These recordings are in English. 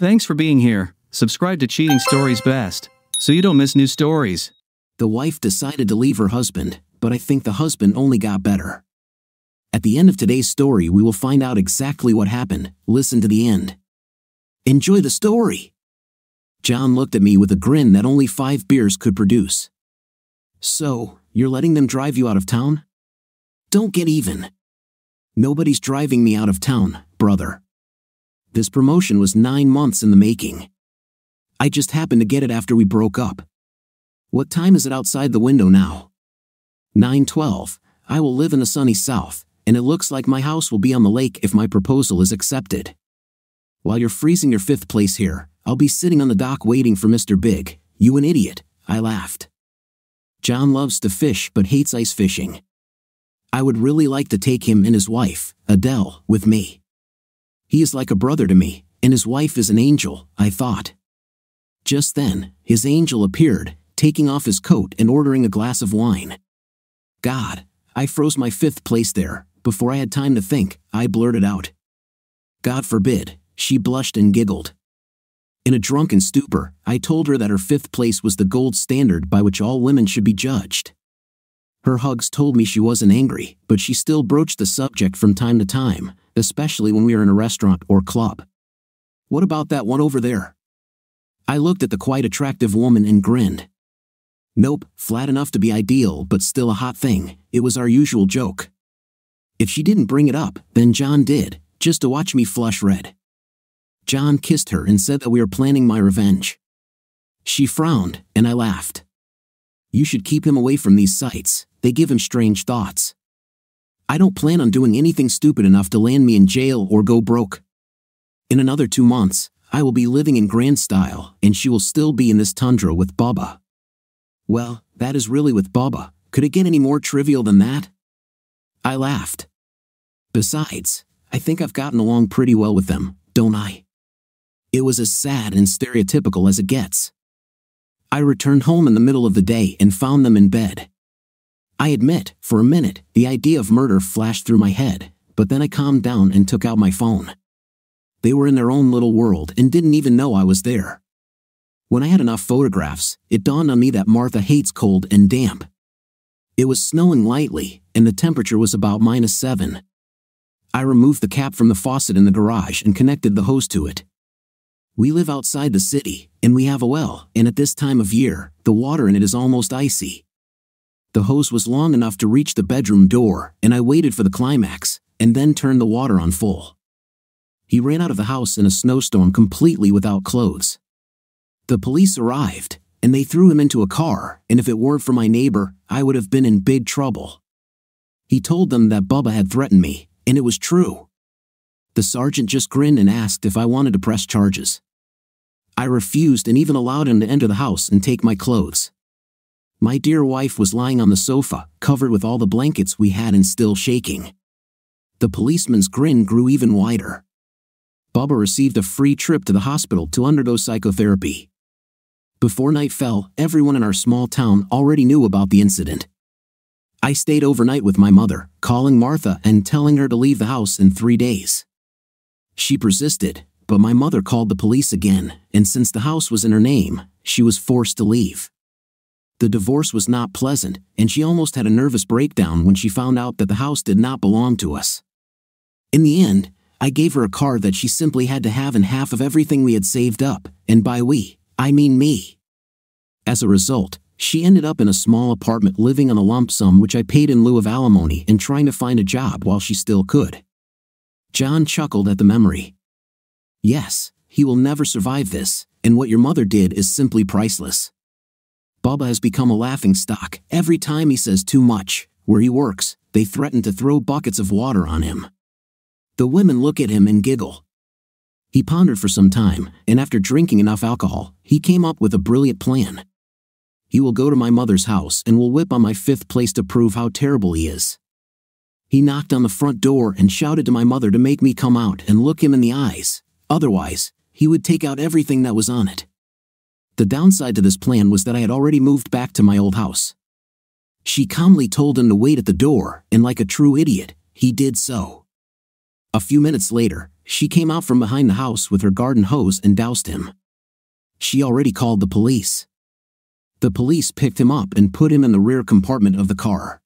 Thanks for being here. Subscribe to Cheating Stories Best so you don't miss new stories. The wife decided to leave her husband, but I think the husband only got better. At the end of today's story, we will find out exactly what happened. Listen to the end. Enjoy the story. John looked at me with a grin that only five beers could produce. So, you're letting them drive you out of town? Don't get even. Nobody's driving me out of town, brother. This promotion was nine months in the making. I just happened to get it after we broke up. What time is it outside the window now? 912. I will live in the sunny south, and it looks like my house will be on the lake if my proposal is accepted. While you're freezing your fifth place here, I'll be sitting on the dock waiting for Mr. Big. You an idiot, I laughed. John loves to fish but hates ice fishing. I would really like to take him and his wife, Adele, with me. He is like a brother to me, and his wife is an angel, I thought. Just then, his angel appeared, taking off his coat and ordering a glass of wine. God, I froze my fifth place there. Before I had time to think, I blurted out. God forbid, she blushed and giggled. In a drunken stupor, I told her that her fifth place was the gold standard by which all women should be judged. Her hugs told me she wasn't angry, but she still broached the subject from time to time, especially when we were in a restaurant or club. What about that one over there? I looked at the quite attractive woman and grinned. Nope, flat enough to be ideal, but still a hot thing. It was our usual joke. If she didn't bring it up, then John did, just to watch me flush red. John kissed her and said that we were planning my revenge. She frowned, and I laughed. You should keep him away from these sights, they give him strange thoughts. I don't plan on doing anything stupid enough to land me in jail or go broke. In another two months, I will be living in grand style, and she will still be in this tundra with Bubba. Well, that is really with Bubba, Could it get any more trivial than that? I laughed. Besides, I think I've gotten along pretty well with them, don't I? It was as sad and stereotypical as it gets. I returned home in the middle of the day and found them in bed. I admit, for a minute, the idea of murder flashed through my head, but then I calmed down and took out my phone. They were in their own little world and didn't even know I was there. When I had enough photographs, it dawned on me that Martha hates cold and damp. It was snowing lightly, and the temperature was about minus seven. I removed the cap from the faucet in the garage and connected the hose to it. We live outside the city, and we have a well, and at this time of year, the water in it is almost icy. The hose was long enough to reach the bedroom door, and I waited for the climax, and then turned the water on full. He ran out of the house in a snowstorm completely without clothes. The police arrived, and they threw him into a car, and if it weren't for my neighbor, I would have been in big trouble. He told them that Bubba had threatened me, and it was true. The sergeant just grinned and asked if I wanted to press charges. I refused and even allowed him to enter the house and take my clothes. My dear wife was lying on the sofa, covered with all the blankets we had and still shaking. The policeman's grin grew even wider. Bubba received a free trip to the hospital to undergo psychotherapy. Before night fell, everyone in our small town already knew about the incident. I stayed overnight with my mother, calling Martha and telling her to leave the house in three days. She persisted, but my mother called the police again, and since the house was in her name, she was forced to leave. The divorce was not pleasant, and she almost had a nervous breakdown when she found out that the house did not belong to us. In the end, I gave her a car that she simply had to have and half of everything we had saved up, and by we, I mean me. As a result, she ended up in a small apartment living on a lump sum which I paid in lieu of alimony and trying to find a job while she still could. John chuckled at the memory. Yes, he will never survive this, and what your mother did is simply priceless. Bubba has become a laughing stock. Every time he says too much, where he works, they threaten to throw buckets of water on him. The women look at him and giggle. He pondered for some time, and after drinking enough alcohol, he came up with a brilliant plan. He will go to my mother's house and will whip on my fifth place to prove how terrible he is. He knocked on the front door and shouted to my mother to make me come out and look him in the eyes, Otherwise, he would take out everything that was on it. The downside to this plan was that I had already moved back to my old house. She calmly told him to wait at the door, and like a true idiot, he did so. A few minutes later, she came out from behind the house with her garden hose and doused him. She already called the police. The police picked him up and put him in the rear compartment of the car.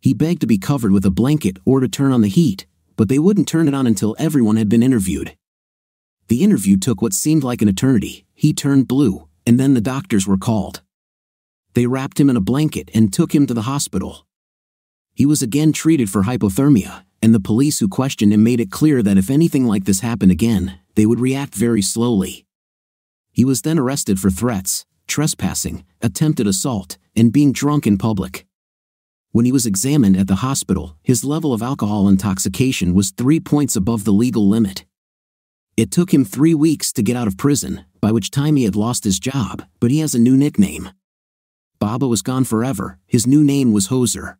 He begged to be covered with a blanket or to turn on the heat, but they wouldn't turn it on until everyone had been interviewed. The interview took what seemed like an eternity. He turned blue, and then the doctors were called. They wrapped him in a blanket and took him to the hospital. He was again treated for hypothermia, and the police who questioned him made it clear that if anything like this happened again, they would react very slowly. He was then arrested for threats, trespassing, attempted assault, and being drunk in public. When he was examined at the hospital, his level of alcohol intoxication was three points above the legal limit. It took him three weeks to get out of prison, by which time he had lost his job, but he has a new nickname. Bubba was gone forever, his new name was Hoser.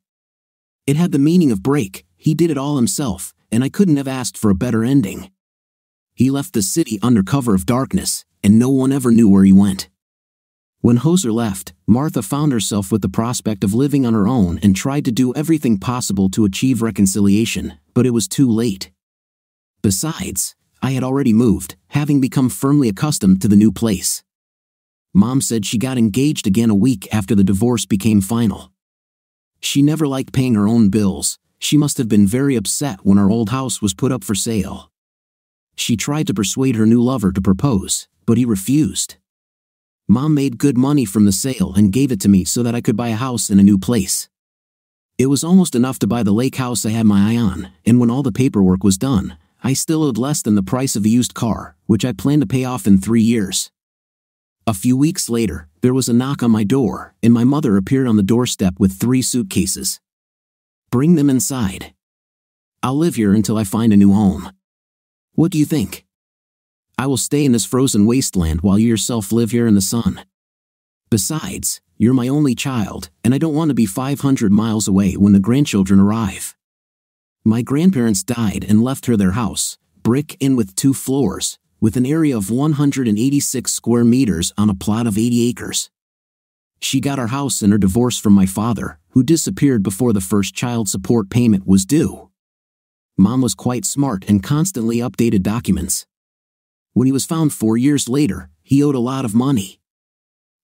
It had the meaning of break, he did it all himself, and I couldn't have asked for a better ending. He left the city under cover of darkness, and no one ever knew where he went. When Hoser left, Martha found herself with the prospect of living on her own and tried to do everything possible to achieve reconciliation, but it was too late. Besides, I had already moved, having become firmly accustomed to the new place. Mom said she got engaged again a week after the divorce became final. She never liked paying her own bills, she must have been very upset when our old house was put up for sale. She tried to persuade her new lover to propose, but he refused. Mom made good money from the sale and gave it to me so that I could buy a house in a new place. It was almost enough to buy the lake house I had my eye on, and when all the paperwork was done, I still owed less than the price of a used car, which I planned to pay off in three years. A few weeks later, there was a knock on my door, and my mother appeared on the doorstep with three suitcases. Bring them inside. I'll live here until I find a new home. What do you think? I will stay in this frozen wasteland while you yourself live here in the sun. Besides, you're my only child, and I don't want to be 500 miles away when the grandchildren arrive. My grandparents died and left her their house, brick in with two floors, with an area of 186 square meters on a plot of 80 acres. She got our house and her divorce from my father, who disappeared before the first child support payment was due. Mom was quite smart and constantly updated documents. When he was found four years later, he owed a lot of money.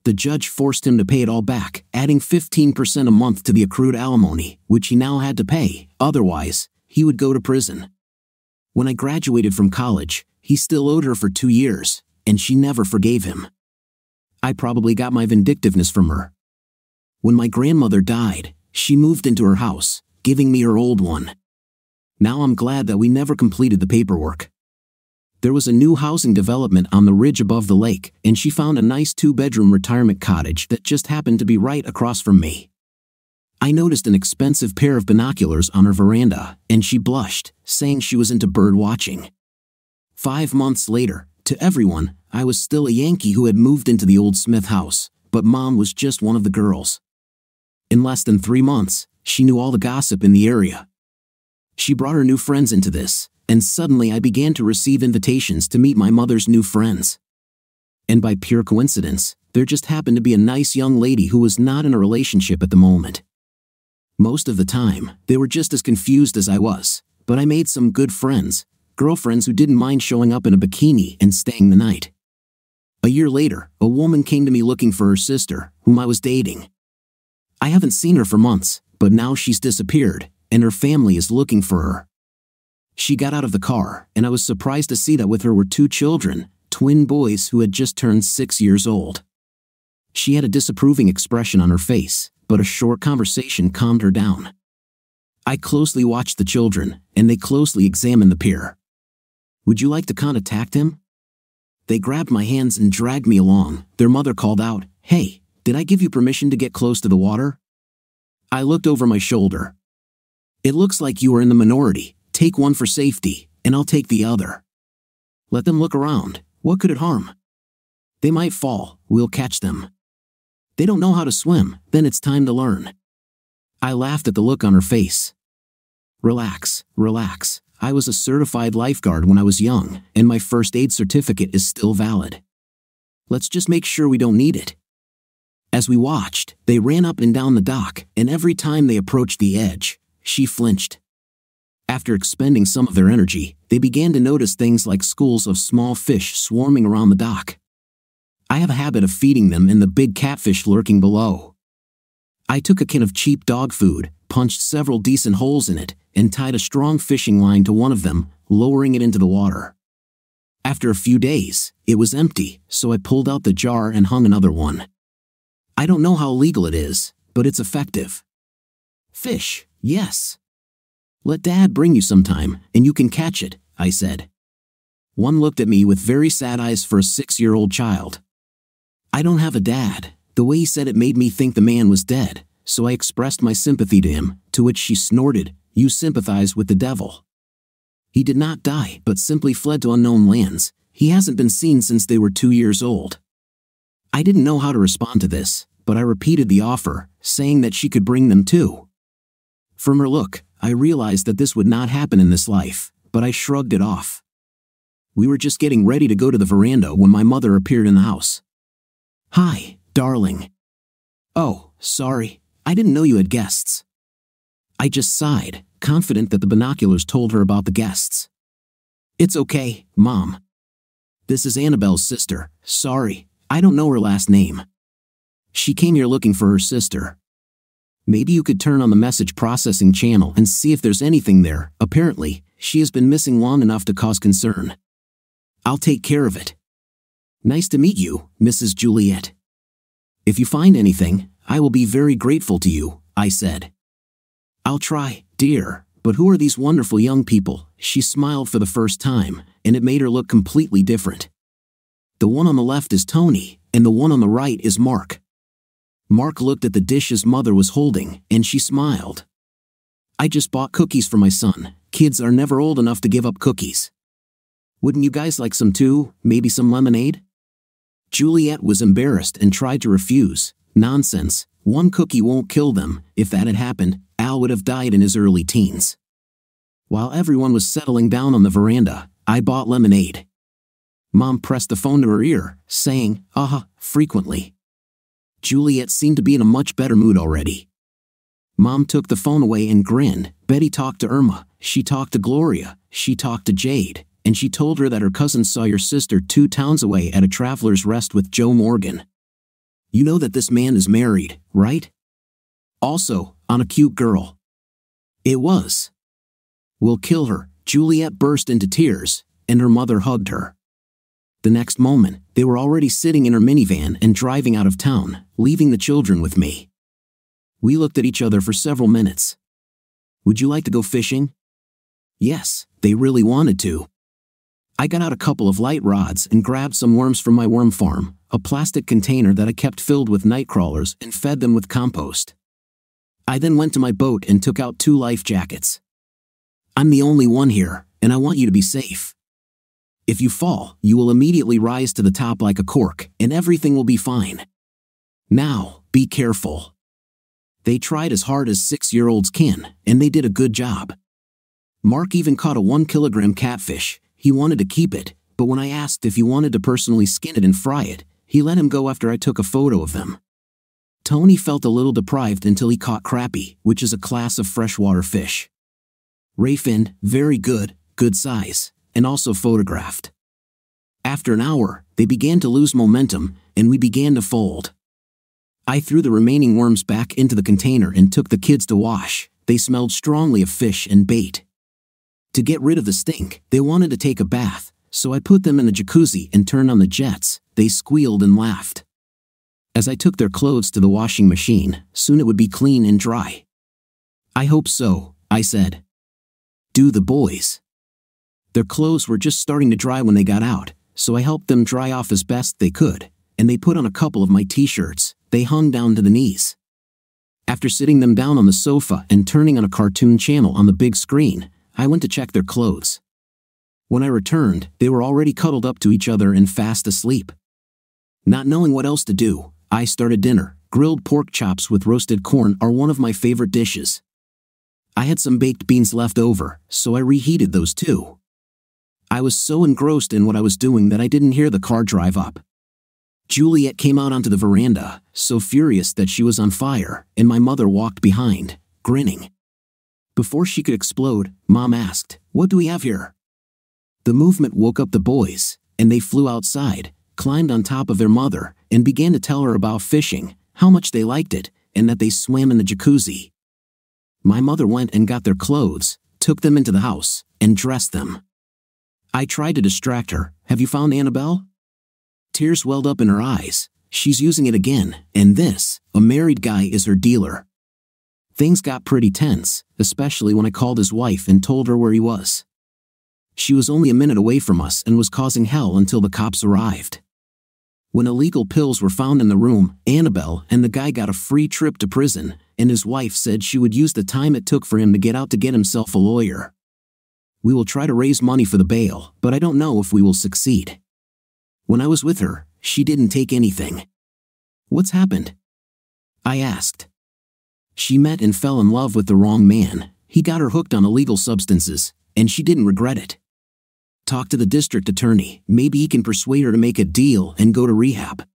The judge forced him to pay it all back, adding 15% a month to the accrued alimony, which he now had to pay, otherwise, he would go to prison. When I graduated from college, he still owed her for two years, and she never forgave him. I probably got my vindictiveness from her. When my grandmother died, she moved into her house, giving me her old one. Now I'm glad that we never completed the paperwork. There was a new housing development on the ridge above the lake, and she found a nice two bedroom retirement cottage that just happened to be right across from me. I noticed an expensive pair of binoculars on her veranda, and she blushed, saying she was into bird watching. Five months later, to everyone, I was still a Yankee who had moved into the old Smith house, but mom was just one of the girls. In less than three months, she knew all the gossip in the area. She brought her new friends into this, and suddenly I began to receive invitations to meet my mother's new friends. And by pure coincidence, there just happened to be a nice young lady who was not in a relationship at the moment. Most of the time, they were just as confused as I was, but I made some good friends, girlfriends who didn't mind showing up in a bikini and staying the night. A year later, a woman came to me looking for her sister, whom I was dating. I haven't seen her for months, but now she's disappeared, and her family is looking for her. She got out of the car, and I was surprised to see that with her were two children, twin boys who had just turned six years old. She had a disapproving expression on her face, but a short conversation calmed her down. I closely watched the children, and they closely examined the pier. Would you like to contact him? They grabbed my hands and dragged me along. Their mother called out, Hey, did I give you permission to get close to the water? I looked over my shoulder. It looks like you are in the minority. Take one for safety, and I'll take the other. Let them look around. What could it harm? They might fall. We'll catch them. They don't know how to swim, then it's time to learn. I laughed at the look on her face. Relax, relax. I was a certified lifeguard when I was young, and my first aid certificate is still valid. Let's just make sure we don't need it. As we watched, they ran up and down the dock, and every time they approached the edge, she flinched. After expending some of their energy, they began to notice things like schools of small fish swarming around the dock. I have a habit of feeding them and the big catfish lurking below. I took a can of cheap dog food, punched several decent holes in it, and tied a strong fishing line to one of them, lowering it into the water. After a few days, it was empty, so I pulled out the jar and hung another one. I don't know how legal it is, but it's effective. Fish, yes. Let Dad bring you sometime, and you can catch it, I said. One looked at me with very sad eyes for a six year old child. I don't have a dad. The way he said it made me think the man was dead, so I expressed my sympathy to him, to which she snorted, You sympathize with the devil. He did not die, but simply fled to unknown lands. He hasn't been seen since they were two years old. I didn't know how to respond to this, but I repeated the offer, saying that she could bring them too. From her look, I realized that this would not happen in this life, but I shrugged it off. We were just getting ready to go to the veranda when my mother appeared in the house. Hi, darling. Oh, sorry, I didn't know you had guests. I just sighed, confident that the binoculars told her about the guests. It's okay, Mom. This is Annabelle's sister. Sorry, I don't know her last name. She came here looking for her sister. Maybe you could turn on the message processing channel and see if there's anything there. Apparently, she has been missing long enough to cause concern. I'll take care of it. Nice to meet you, Mrs. Juliet. If you find anything, I will be very grateful to you, I said. I'll try, dear, but who are these wonderful young people? She smiled for the first time, and it made her look completely different. The one on the left is Tony, and the one on the right is Mark. Mark looked at the dish his mother was holding, and she smiled. I just bought cookies for my son. Kids are never old enough to give up cookies. Wouldn't you guys like some too? Maybe some lemonade? Juliet was embarrassed and tried to refuse. Nonsense, one cookie won't kill them. If that had happened, Al would have died in his early teens. While everyone was settling down on the veranda, I bought lemonade. Mom pressed the phone to her ear, saying, uh huh, frequently. Juliet seemed to be in a much better mood already. Mom took the phone away and grinned. Betty talked to Irma, she talked to Gloria, she talked to Jade, and she told her that her cousin saw your sister two towns away at a traveler's rest with Joe Morgan. You know that this man is married, right? Also, on a cute girl. It was. We'll kill her. Juliet burst into tears, and her mother hugged her. The next moment, they were already sitting in her minivan and driving out of town, leaving the children with me. We looked at each other for several minutes. Would you like to go fishing? Yes, they really wanted to. I got out a couple of light rods and grabbed some worms from my worm farm, a plastic container that I kept filled with night crawlers and fed them with compost. I then went to my boat and took out two life jackets. I'm the only one here, and I want you to be safe. If you fall, you will immediately rise to the top like a cork, and everything will be fine. Now, be careful. They tried as hard as six year olds can, and they did a good job. Mark even caught a one kilogram catfish. He wanted to keep it, but when I asked if he wanted to personally skin it and fry it, he let him go after I took a photo of them. Tony felt a little deprived until he caught crappie, which is a class of freshwater fish. Rayfin, very good, good size, and also photographed. After an hour, they began to lose momentum, and we began to fold. I threw the remaining worms back into the container and took the kids to wash. They smelled strongly of fish and bait. To get rid of the stink, they wanted to take a bath, so I put them in the jacuzzi and turned on the jets. They squealed and laughed. As I took their clothes to the washing machine, soon it would be clean and dry. I hope so, I said. Do the boys. Their clothes were just starting to dry when they got out, so I helped them dry off as best they could, and they put on a couple of my t shirts. They hung down to the knees. After sitting them down on the sofa and turning on a cartoon channel on the big screen, I went to check their clothes. When I returned, they were already cuddled up to each other and fast asleep. Not knowing what else to do, I started dinner. Grilled pork chops with roasted corn are one of my favorite dishes. I had some baked beans left over, so I reheated those too. I was so engrossed in what I was doing that I didn't hear the car drive up. Juliet came out onto the veranda, so furious that she was on fire, and my mother walked behind, grinning. Before she could explode, Mom asked, What do we have here? The movement woke up the boys, and they flew outside, climbed on top of their mother, and began to tell her about fishing, how much they liked it, and that they swam in the jacuzzi. My mother went and got their clothes, took them into the house, and dressed them. I tried to distract her. Have you found Annabelle? Tears welled up in her eyes. She's using it again, and this, a married guy, is her dealer. Things got pretty tense, especially when I called his wife and told her where he was. She was only a minute away from us and was causing hell until the cops arrived. When illegal pills were found in the room, Annabelle and the guy got a free trip to prison, and his wife said she would use the time it took for him to get out to get himself a lawyer. We will try to raise money for the bail, but I don't know if we will succeed. When I was with her, she didn't take anything. What's happened? I asked. She met and fell in love with the wrong man. He got her hooked on illegal substances, and she didn't regret it. Talk to the district attorney, maybe he can persuade her to make a deal and go to rehab.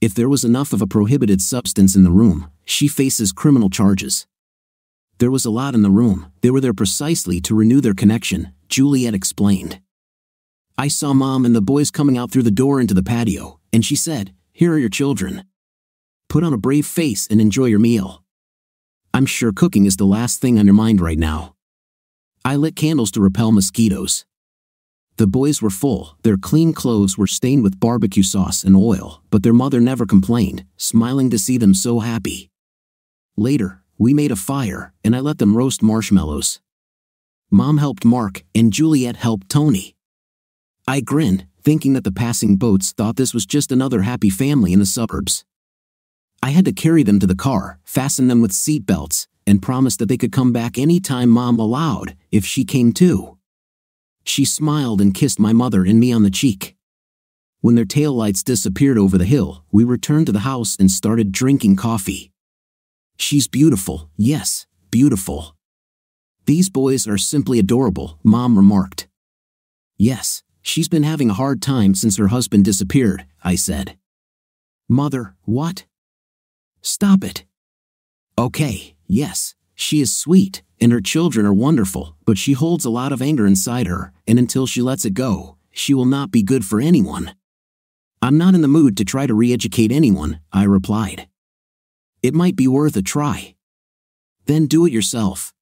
If there was enough of a prohibited substance in the room, she faces criminal charges. There was a lot in the room, they were there precisely to renew their connection, Juliet explained. I saw mom and the boys coming out through the door into the patio, and she said, Here are your children. Put on a brave face and enjoy your meal. I'm sure cooking is the last thing on your mind right now. I lit candles to repel mosquitoes. The boys were full, their clean clothes were stained with barbecue sauce and oil, but their mother never complained, smiling to see them so happy. Later, we made a fire, and I let them roast marshmallows. Mom helped Mark, and Juliet helped Tony. I grinned, thinking that the passing boats thought this was just another happy family in the suburbs. I had to carry them to the car, fasten them with seat belts, and promise that they could come back any time Mom allowed, if she came too. She smiled and kissed my mother and me on the cheek. When their taillights disappeared over the hill, we returned to the house and started drinking coffee. She's beautiful, yes, beautiful. These boys are simply adorable, Mom remarked. Yes, she's been having a hard time since her husband disappeared, I said. Mother, what? Stop it. Okay, yes, she is sweet, and her children are wonderful, but she holds a lot of anger inside her, and until she lets it go, she will not be good for anyone. I'm not in the mood to try to re educate anyone, I replied. It might be worth a try. Then do it yourself.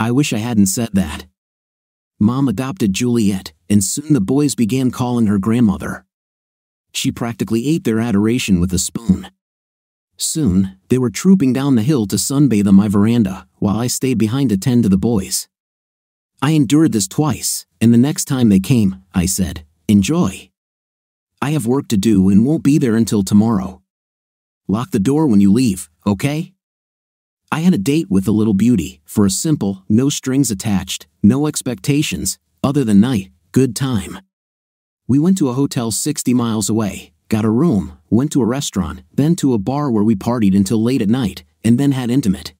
I wish I hadn't said that. Mom adopted Juliet, and soon the boys began calling her grandmother. She practically ate their adoration with a spoon. Soon, they were trooping down the hill to sunbathe on my veranda, while I stayed behind to tend to the boys. I endured this twice, and the next time they came, I said, Enjoy. I have work to do and won't be there until tomorrow. Lock the door when you leave, okay? I had a date with the little beauty for a simple, no strings attached, no expectations, other than night, good time. We went to a hotel 60 miles away, got a room, went to a restaurant, then to a bar where we partied until late at night, and then had intimate.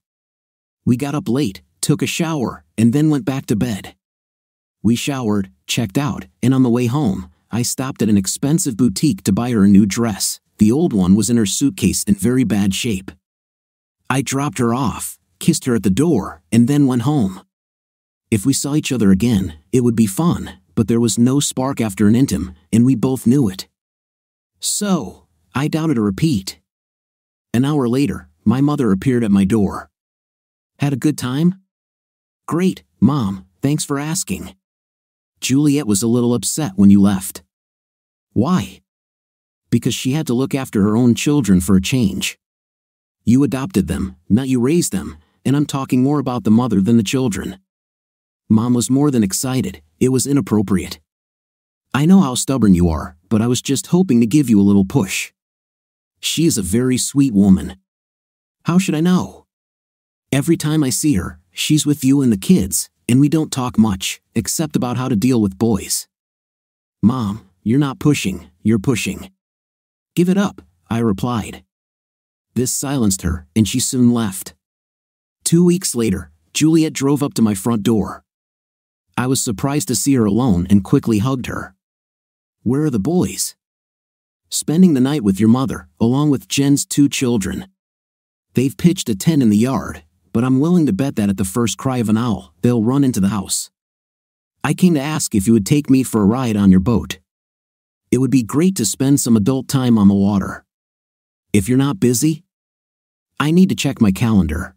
We got up late, took a shower, and then went back to bed. We showered, checked out, and on the way home, I stopped at an expensive boutique to buy her a new dress. The old one was in her suitcase in very bad shape. I dropped her off, kissed her at the door, and then went home. If we saw each other again, it would be fun, but there was no spark after an intim, and we both knew it. So, I doubted a repeat. An hour later, my mother appeared at my door. Had a good time? Great, Mom, thanks for asking. Juliet was a little upset when you left. Why? Because she had to look after her own children for a change. You adopted them, not you raised them, and I'm talking more about the mother than the children. Mom was more than excited, it was inappropriate. I know how stubborn you are, but I was just hoping to give you a little push. She is a very sweet woman. How should I know? Every time I see her, she's with you and the kids, and we don't talk much, except about how to deal with boys. Mom, you're not pushing, you're pushing. Give it up, I replied. This silenced her, and she soon left. Two weeks later, Juliet drove up to my front door. I was surprised to see her alone and quickly hugged her. Where are the boys? Spending the night with your mother, along with Jen's two children. They've pitched a tent in the yard, but I'm willing to bet that at the first cry of an owl, they'll run into the house. I came to ask if you would take me for a ride on your boat. It would be great to spend some adult time on the water. If you're not busy, I need to check my calendar.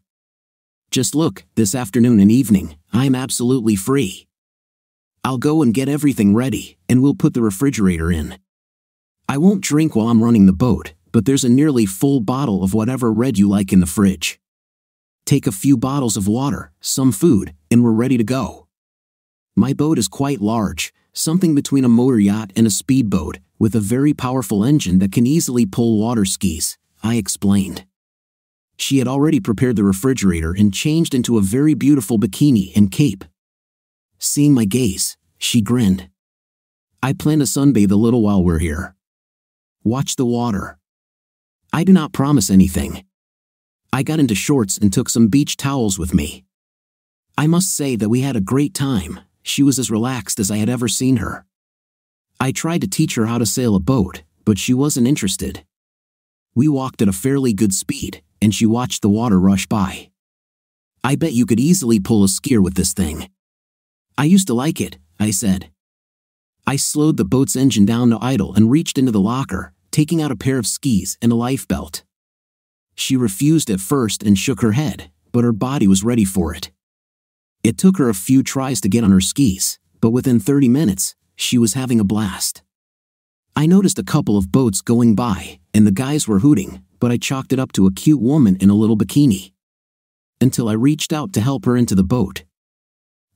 Just look, this afternoon and evening, I am absolutely free. I'll go and get everything ready, and we'll put the refrigerator in. I won't drink while I'm running the boat, but there's a nearly full bottle of whatever red you like in the fridge. Take a few bottles of water, some food, and we're ready to go. My boat is quite large, something between a motor yacht and a speedboat, with a very powerful engine that can easily pull water skis, I explained. She had already prepared the refrigerator and changed into a very beautiful bikini and cape. Seeing my gaze, she grinned. I plan to sunbathe a little while we're here. Watch the water. I do not promise anything. I got into shorts and took some beach towels with me. I must say that we had a great time, she was as relaxed as I had ever seen her. I tried to teach her how to sail a boat, but she wasn't interested. We walked at a fairly good speed, and she watched the water rush by. I bet you could easily pull a skier with this thing. I used to like it, I said. I slowed the boat's engine down to idle and reached into the locker, taking out a pair of skis and a life belt. She refused at first and shook her head, but her body was ready for it. It took her a few tries to get on her skis, but within 30 minutes, she was having a blast. I noticed a couple of boats going by, and the guys were hooting, but I chalked it up to a cute woman in a little bikini. Until I reached out to help her into the boat.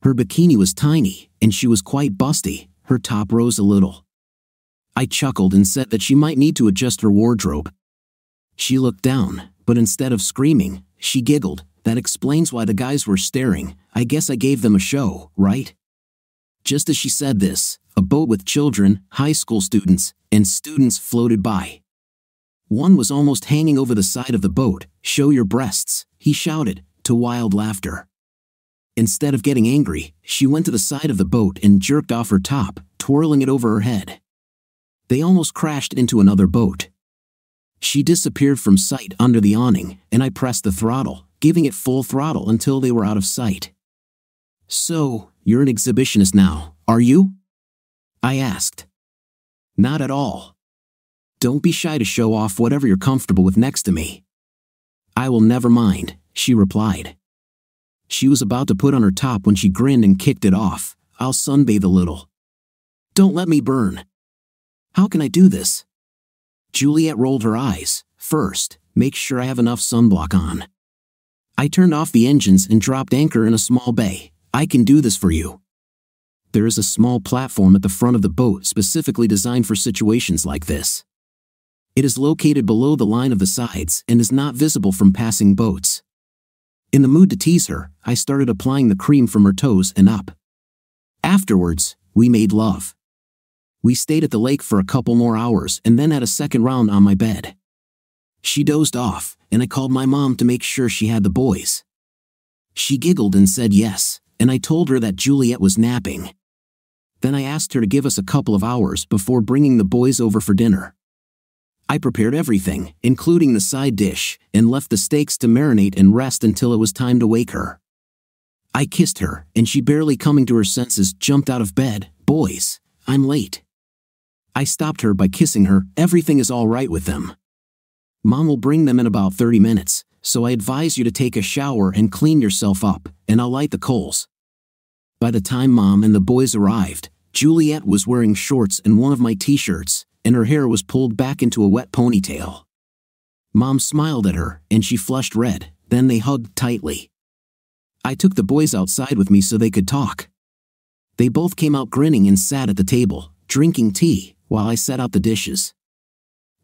Her bikini was tiny, and she was quite busty, her top rose a little. I chuckled and said that she might need to adjust her wardrobe. She looked down, but instead of screaming, she giggled. That explains why the guys were staring. I guess I gave them a show, right? Just as she said this, a boat with children, high school students, and students floated by. One was almost hanging over the side of the boat. Show your breasts, he shouted, to wild laughter. Instead of getting angry, she went to the side of the boat and jerked off her top, twirling it over her head. They almost crashed into another boat. She disappeared from sight under the awning, and I pressed the throttle, giving it full throttle until they were out of sight. So, you're an exhibitionist now, are you? I asked. Not at all. Don't be shy to show off whatever you're comfortable with next to me. I will never mind, she replied. She was about to put on her top when she grinned and kicked it off. I'll sunbathe a little. Don't let me burn. How can I do this? Juliet rolled her eyes. First, make sure I have enough sunblock on. I turned off the engines and dropped anchor in a small bay. I can do this for you. There is a small platform at the front of the boat specifically designed for situations like this. It is located below the line of the sides and is not visible from passing boats. In the mood to tease her, I started applying the cream from her toes and up. Afterwards, we made love. We stayed at the lake for a couple more hours and then had a second round on my bed. She dozed off, and I called my mom to make sure she had the boys. She giggled and said yes, and I told her that Juliet was napping. Then I asked her to give us a couple of hours before bringing the boys over for dinner. I prepared everything, including the side dish, and left the steaks to marinate and rest until it was time to wake her. I kissed her, and she barely coming to her senses jumped out of bed. Boys, I'm late. I stopped her by kissing her, everything is all right with them. Mom will bring them in about 30 minutes, so I advise you to take a shower and clean yourself up, and I'll light the coals. By the time Mom and the boys arrived, Juliet was wearing shorts and one of my t shirts, and her hair was pulled back into a wet ponytail. Mom smiled at her, and she flushed red, then they hugged tightly. I took the boys outside with me so they could talk. They both came out grinning and sat at the table, drinking tea, while I set out the dishes.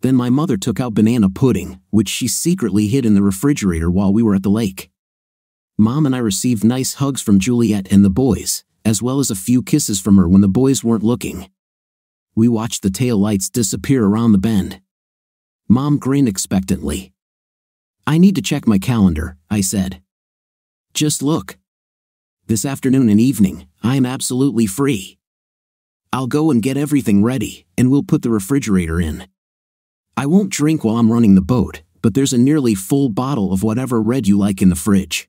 Then my mother took out banana pudding, which she secretly hid in the refrigerator while we were at the lake. Mom and I received nice hugs from Juliet and the boys, as well as a few kisses from her when the boys weren't looking. We watched the tail lights disappear around the bend. Mom grinned expectantly. I need to check my calendar, I said. Just look. This afternoon and evening, I am absolutely free. I'll go and get everything ready, and we'll put the refrigerator in. I won't drink while I'm running the boat, but there's a nearly full bottle of whatever red you like in the fridge.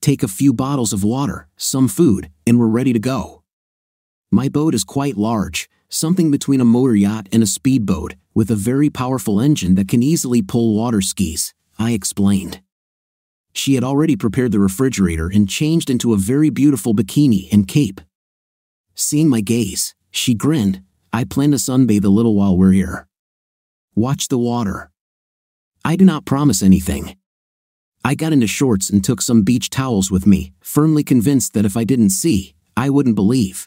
take a few bottles of water, some food, and we're ready to go. My boat is quite large, something between a motor yacht and a speedboat, with a very powerful engine that can easily pull water skis, I explained. She had already prepared the refrigerator and changed into a very beautiful bikini and cape. Seeing my gaze, she grinned, I plan to sunbathe a little while we're here. Watch the water. I do not promise anything. I got into shorts and took some beach towels with me, firmly convinced that if I didn't see, I wouldn't believe.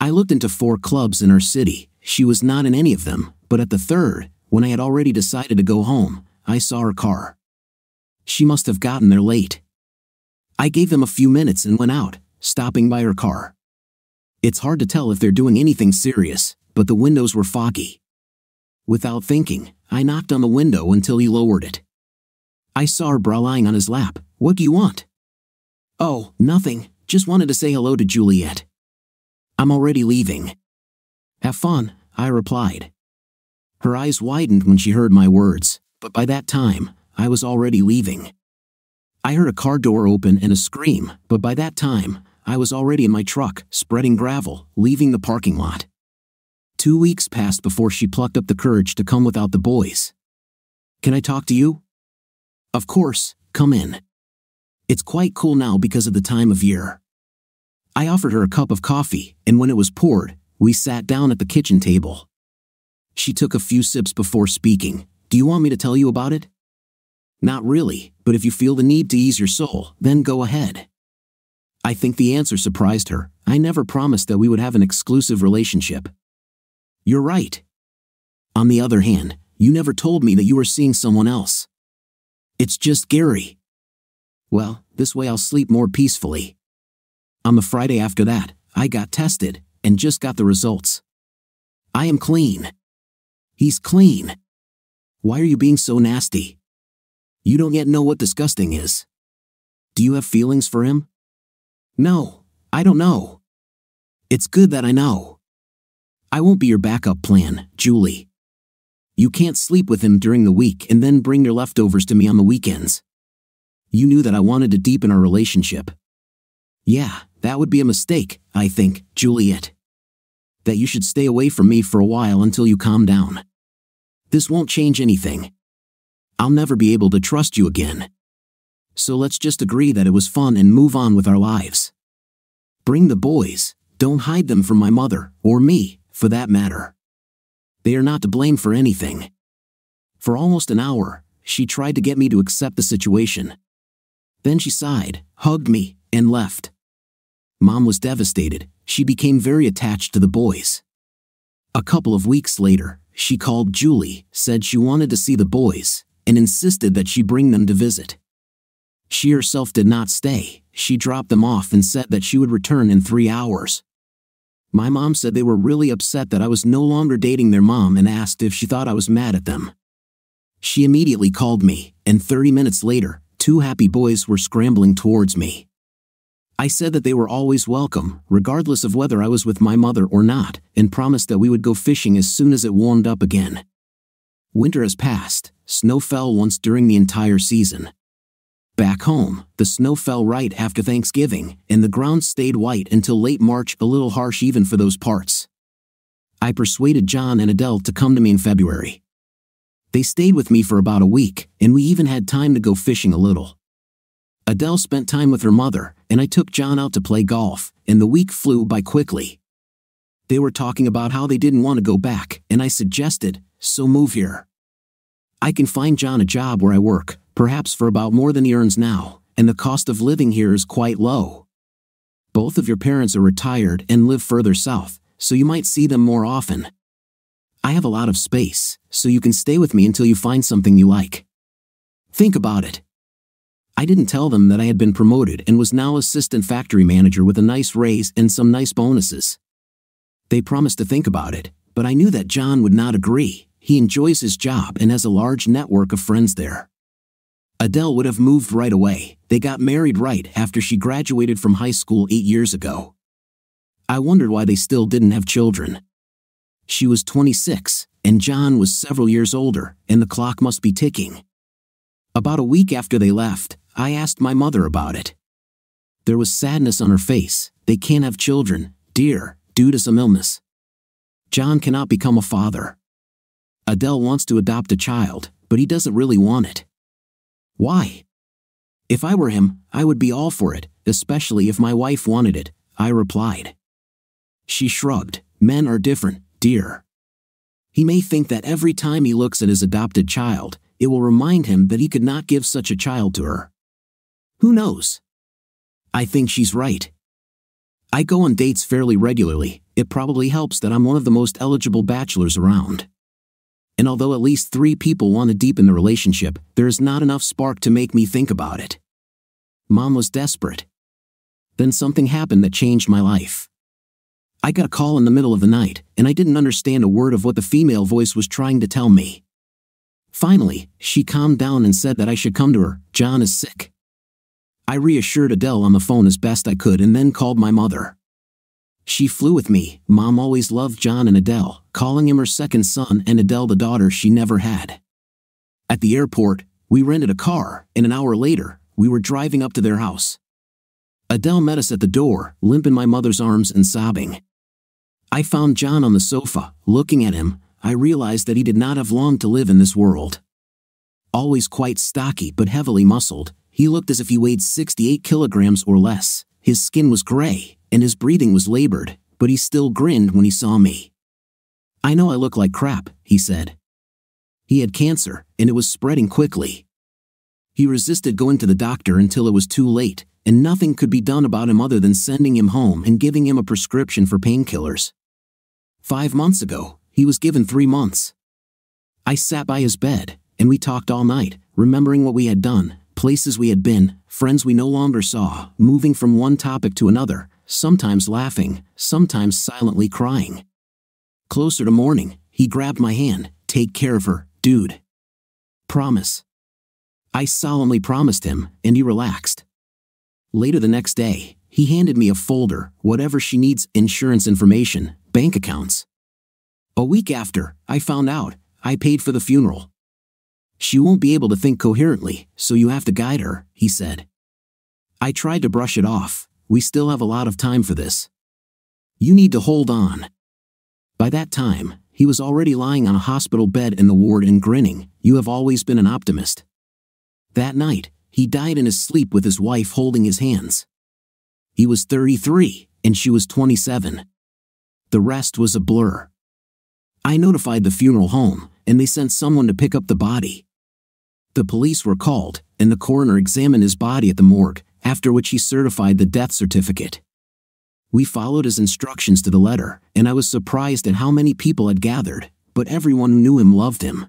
I looked into four clubs in our city, she was not in any of them, but at the third, when I had already decided to go home, I saw her car. She must have gotten there late. I gave them a few minutes and went out, stopping by her car. It's hard to tell if they're doing anything serious, but the windows were foggy. Without thinking, I knocked on the window until he lowered it. I saw her bra lying on his lap. What do you want? Oh, nothing. Just wanted to say hello to Juliet. I'm already leaving. Have fun, I replied. Her eyes widened when she heard my words, but by that time, I was already leaving. I heard a car door open and a scream, but by that time, I was already in my truck, spreading gravel, leaving the parking lot. Two weeks passed before she plucked up the courage to come without the boys. Can I talk to you? Of course, come in. It's quite cool now because of the time of year. I offered her a cup of coffee, and when it was poured, we sat down at the kitchen table. She took a few sips before speaking. Do you want me to tell you about it? Not really, but if you feel the need to ease your soul, then go ahead. I think the answer surprised her. I never promised that we would have an exclusive relationship. You're right. On the other hand, you never told me that you were seeing someone else. It's just Gary. Well, this way I'll sleep more peacefully. On the Friday after that, I got tested and just got the results. I am clean. He's clean. Why are you being so nasty? You don't yet know what disgusting is. Do you have feelings for him? No, I don't know. It's good that I know. I won't be your backup plan, Julie. You can't sleep with him during the week and then bring your leftovers to me on the weekends. You knew that I wanted to deepen our relationship. Yeah, that would be a mistake, I think, Juliet. That you should stay away from me for a while until you calm down. This won't change anything. I'll never be able to trust you again. So let's just agree that it was fun and move on with our lives. Bring the boys, don't hide them from my mother, or me, for that matter. They are not to blame for anything. For almost an hour, she tried to get me to accept the situation. Then she sighed, hugged me, and left. Mom was devastated. She became very attached to the boys. A couple of weeks later, she called Julie, said she wanted to see the boys, and insisted that she bring them to visit. She herself did not stay. She dropped them off and said that she would return in three hours. My mom said they were really upset that I was no longer dating their mom and asked if she thought I was mad at them. She immediately called me, and 30 minutes later, two happy boys were scrambling towards me. I said that they were always welcome, regardless of whether I was with my mother or not, and promised that we would go fishing as soon as it warmed up again. Winter has passed, snow fell once during the entire season. Back home, the snow fell right after Thanksgiving, and the ground stayed white until late March, a little harsh even for those parts. I persuaded John and Adele to come to me in February. They stayed with me for about a week, and we even had time to go fishing a little. Adele spent time with her mother, and I took John out to play golf, and the week flew by quickly. They were talking about how they didn't want to go back, and I suggested, so move here. I can find John a job where I work, perhaps for about more than he earns now, and the cost of living here is quite low. Both of your parents are retired and live further south, so you might see them more often. I have a lot of space, so you can stay with me until you find something you like. Think about it. I didn't tell them that I had been promoted and was now assistant factory manager with a nice raise and some nice bonuses. They promised to think about it, but I knew that John would not agree. He enjoys his job and has a large network of friends there. Adele would have moved right away. They got married right after she graduated from high school eight years ago. I wondered why they still didn't have children. She was 26, and John was several years older, and the clock must be ticking. About a week after they left, I asked my mother about it. There was sadness on her face. They can't have children, dear, due to some illness. John cannot become a father. Adele wants to adopt a child, but he doesn't really want it. Why? If I were him, I would be all for it, especially if my wife wanted it, I replied. She shrugged. Men are different, dear. He may think that every time he looks at his adopted child, it will remind him that he could not give such a child to her. Who knows? I think she's right. I go on dates fairly regularly, it probably helps that I'm one of the most eligible bachelors around. And although at least three people want to deepen the relationship, there is not enough spark to make me think about it. Mom was desperate. Then something happened that changed my life. I got a call in the middle of the night, and I didn't understand a word of what the female voice was trying to tell me. Finally, she calmed down and said that I should come to her, John is sick. I reassured Adele on the phone as best I could and then called my mother. She flew with me. Mom always loved John and Adele, calling him her second son and Adele the daughter she never had. At the airport, we rented a car, and an hour later, we were driving up to their house. Adele met us at the door, limp in my mother's arms and sobbing. I found John on the sofa. Looking at him, I realized that he did not have long to live in this world. Always quite stocky but heavily muscled, he looked as if he weighed 68 kilograms or less. His skin was gray, and his breathing was labored, but he still grinned when he saw me. I know I look like crap, he said. He had cancer, and it was spreading quickly. He resisted going to the doctor until it was too late, and nothing could be done about him other than sending him home and giving him a prescription for painkillers. Five months ago, he was given three months. I sat by his bed, and we talked all night, remembering what we had done, places we had been, friends we no longer saw, moving from one topic to another, sometimes laughing, sometimes silently crying. Closer to morning, he grabbed my hand. Take care of her, dude. Promise. I solemnly promised him, and he relaxed. Later the next day, he handed me a folder, whatever she needs insurance information, bank accounts. A week after, I found out, I paid for the funeral. She won't be able to think coherently, so you have to guide her, he said. I tried to brush it off, we still have a lot of time for this. You need to hold on. By that time, he was already lying on a hospital bed in the ward and grinning, You have always been an optimist. That night, he died in his sleep with his wife holding his hands. He was 33, and she was 27. The rest was a blur. I notified the funeral home, and they sent someone to pick up the body. The police were called, and the coroner examined his body at the morgue, after which he certified the death certificate. We followed his instructions to the letter, and I was surprised at how many people had gathered, but everyone who knew him loved him.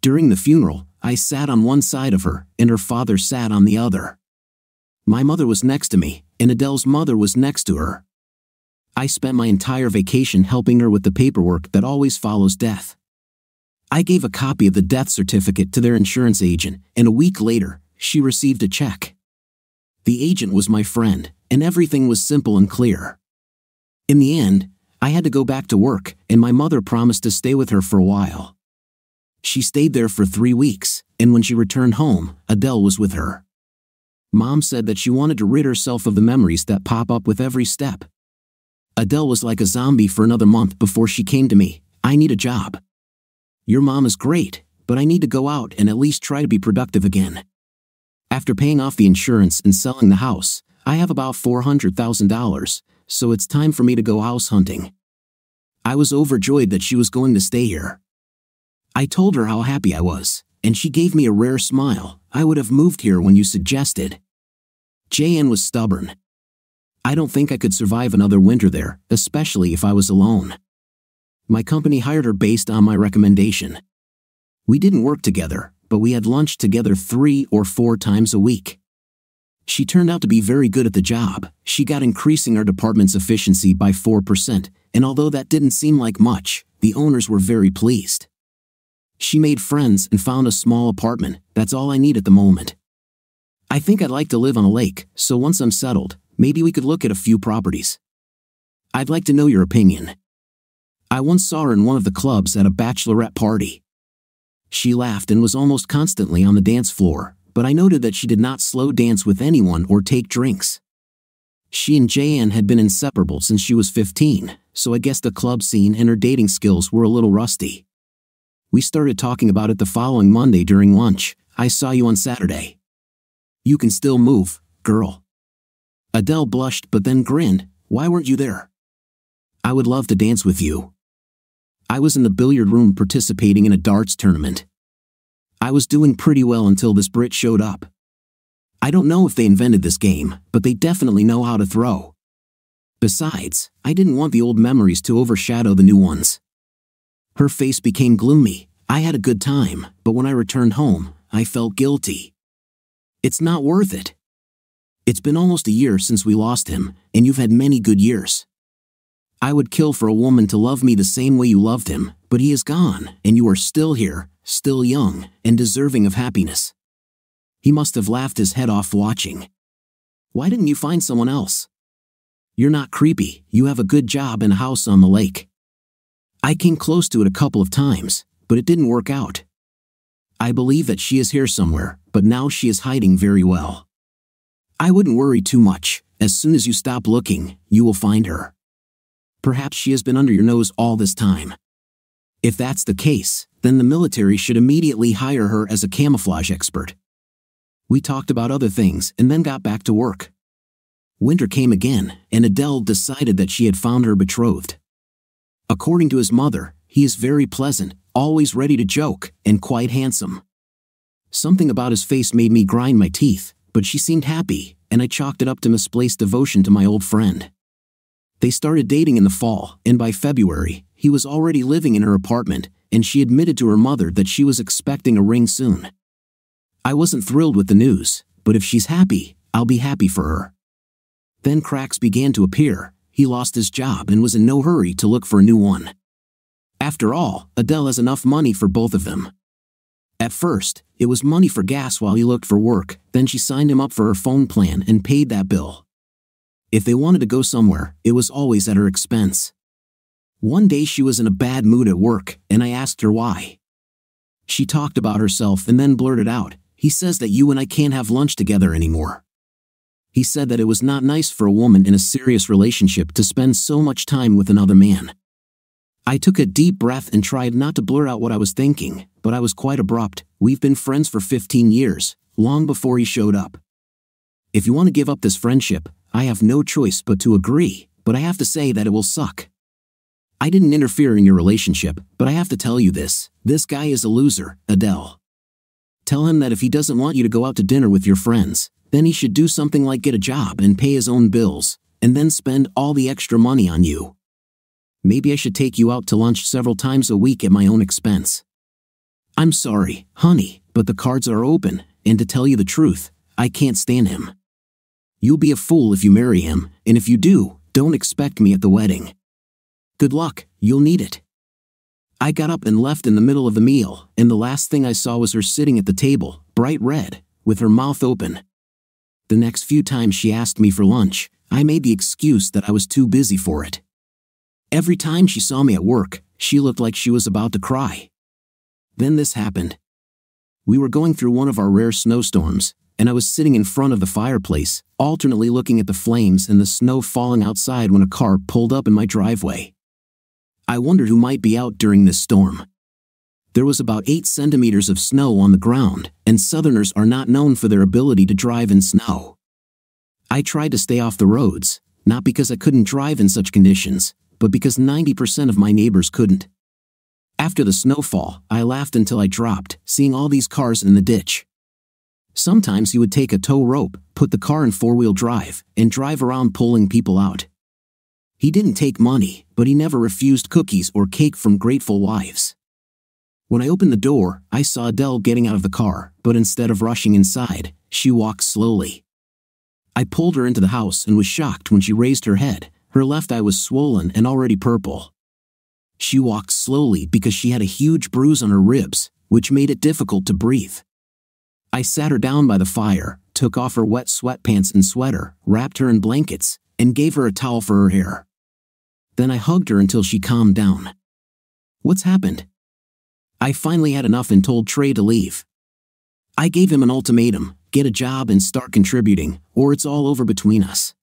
During the funeral, I sat on one side of her, and her father sat on the other. My mother was next to me, and Adele's mother was next to her. I spent my entire vacation helping her with the paperwork that always follows death. I gave a copy of the death certificate to their insurance agent, and a week later, she received a check. The agent was my friend, and everything was simple and clear. In the end, I had to go back to work, and my mother promised to stay with her for a while. She stayed there for three weeks, and when she returned home, Adele was with her. Mom said that she wanted to rid herself of the memories that pop up with every step. Adele was like a zombie for another month before she came to me. I need a job. Your mom is great, but I need to go out and at least try to be productive again. After paying off the insurance and selling the house, I have about $400,000, so it's time for me to go house hunting. I was overjoyed that she was going to stay here. I told her how happy I was, and she gave me a rare smile. I would have moved here when you suggested. JN was stubborn. I don't think I could survive another winter there, especially if I was alone. My company hired her based on my recommendation. We didn't work together, but we had lunch together three or four times a week. She turned out to be very good at the job. She got increasing our department's efficiency by 4%, and although that didn't seem like much, the owners were very pleased. She made friends and found a small apartment. That's all I need at the moment. I think I'd like to live on a lake, so once I'm settled, maybe we could look at a few properties. I'd like to know your opinion. I once saw her in one of the clubs at a bachelorette party. She laughed and was almost constantly on the dance floor, but I noted that she did not slow dance with anyone or take drinks. She and Jan had been inseparable since she was 15, so I guess the club scene and her dating skills were a little rusty. We started talking about it the following Monday during lunch. I saw you on Saturday. You can still move, girl. Adele blushed but then grinned. Why weren't you there? I would love to dance with you. I was in the billiard room participating in a darts tournament. I was doing pretty well until this Brit showed up. I don't know if they invented this game, but they definitely know how to throw. Besides, I didn't want the old memories to overshadow the new ones. Her face became gloomy. I had a good time, but when I returned home, I felt guilty. It's not worth it. It's been almost a year since we lost him, and you've had many good years. I would kill for a woman to love me the same way you loved him, but he is gone, and you are still here, still young, and deserving of happiness. He must have laughed his head off watching. Why didn't you find someone else? You're not creepy, you have a good job and a house on the lake. I came close to it a couple of times, but it didn't work out. I believe that she is here somewhere, but now she is hiding very well. I wouldn't worry too much. As soon as you stop looking, you will find her. Perhaps she has been under your nose all this time. If that's the case, then the military should immediately hire her as a camouflage expert. We talked about other things and then got back to work. Winter came again, and Adele decided that she had found her betrothed. According to his mother, he is very pleasant, always ready to joke, and quite handsome. Something about his face made me grind my teeth, but she seemed happy, and I chalked it up to misplaced devotion to my old friend. They started dating in the fall, and by February, he was already living in her apartment, and she admitted to her mother that she was expecting a ring soon. I wasn't thrilled with the news, but if she's happy, I'll be happy for her. Then cracks began to appear, he lost his job and was in no hurry to look for a new one. After all, Adele has enough money for both of them. At first, it was money for gas while he looked for work, then she signed him up for her phone plan and paid that bill. If they wanted to go somewhere, it was always at her expense. One day she was in a bad mood at work, and I asked her why. She talked about herself and then blurted out, He says that you and I can't have lunch together anymore. He said that it was not nice for a woman in a serious relationship to spend so much time with another man. I took a deep breath and tried not to blur out what I was thinking, but I was quite abrupt. We've been friends for 15 years, long before he showed up. If you want to give up this friendship, I have no choice but to agree, but I have to say that it will suck. I didn't interfere in your relationship, but I have to tell you this this guy is a loser, Adele. Tell him that if he doesn't want you to go out to dinner with your friends, then he should do something like get a job and pay his own bills, and then spend all the extra money on you. Maybe I should take you out to lunch several times a week at my own expense. I'm sorry, honey, but the cards are open, and to tell you the truth, I can't stand him. You'll be a fool if you marry him, and if you do, don't expect me at the wedding. Good luck, you'll need it. I got up and left in the middle of the meal, and the last thing I saw was her sitting at the table, bright red, with her mouth open. The next few times she asked me for lunch, I made the excuse that I was too busy for it. Every time she saw me at work, she looked like she was about to cry. Then this happened. We were going through one of our rare snowstorms, and I was sitting in front of the fireplace, alternately looking at the flames and the snow falling outside when a car pulled up in my driveway. I wondered who might be out during this storm. There was about 8 centimeters of snow on the ground, and Southerners are not known for their ability to drive in snow. I tried to stay off the roads, not because I couldn't drive in such conditions, but because 90% of my neighbors couldn't. After the snowfall, I laughed until I dropped, seeing all these cars in the ditch. Sometimes he would take a tow rope, put the car in four wheel drive, and drive around pulling people out. He didn't take money, but he never refused cookies or cake from grateful wives. When I opened the door, I saw Adele getting out of the car, but instead of rushing inside, she walked slowly. I pulled her into the house and was shocked when she raised her head, her left eye was swollen and already purple. She walked slowly because she had a huge bruise on her ribs, which made it difficult to breathe. I sat her down by the fire, took off her wet sweatpants and sweater, wrapped her in blankets, and gave her a towel for her hair. Then I hugged her until she calmed down. What's happened? I finally had enough and told Trey to leave. I gave him an ultimatum get a job and start contributing, or it's all over between us.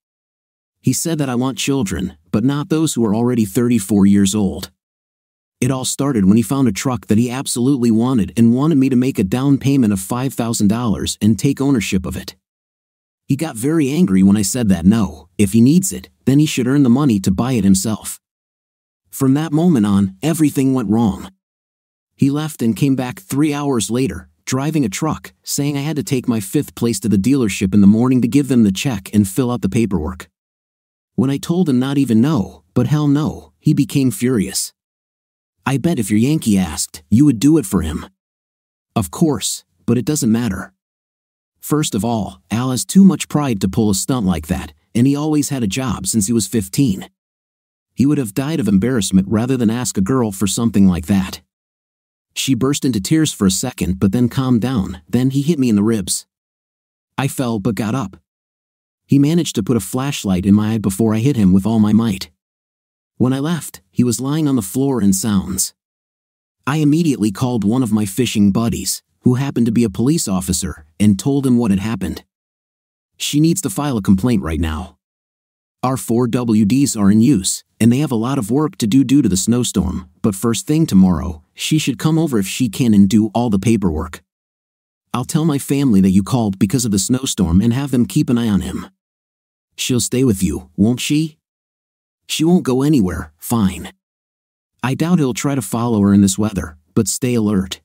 He said that I want children, but not those who are already 34 years old. It all started when he found a truck that he absolutely wanted and wanted me to make a down payment of $5,000 and take ownership of it. He got very angry when I said that no, if he needs it, then he should earn the money to buy it himself. From that moment on, everything went wrong. He left and came back three hours later, driving a truck, saying I had to take my fifth place to the dealership in the morning to give them the check and fill out the paperwork. When I told him not even no, but hell no, he became furious. I bet if your Yankee asked, you would do it for him. Of course, but it doesn't matter. First of all, Al has too much pride to pull a stunt like that, and he always had a job since he was 15. He would have died of embarrassment rather than ask a girl for something like that. She burst into tears for a second but then calmed down, then he hit me in the ribs. I fell but got up. He managed to put a flashlight in my eye before I hit him with all my might. When I left, he was lying on the floor in sounds. I immediately called one of my fishing buddies, who happened to be a police officer, and told him what had happened. She needs to file a complaint right now. Our four WDs are in use, and they have a lot of work to do due to the snowstorm, but first thing tomorrow, she should come over if she can and do all the paperwork. I'll tell my family that you called because of the snowstorm and have them keep an eye on him. She'll stay with you, won't she? She won't go anywhere, fine. I doubt he'll try to follow her in this weather, but stay alert.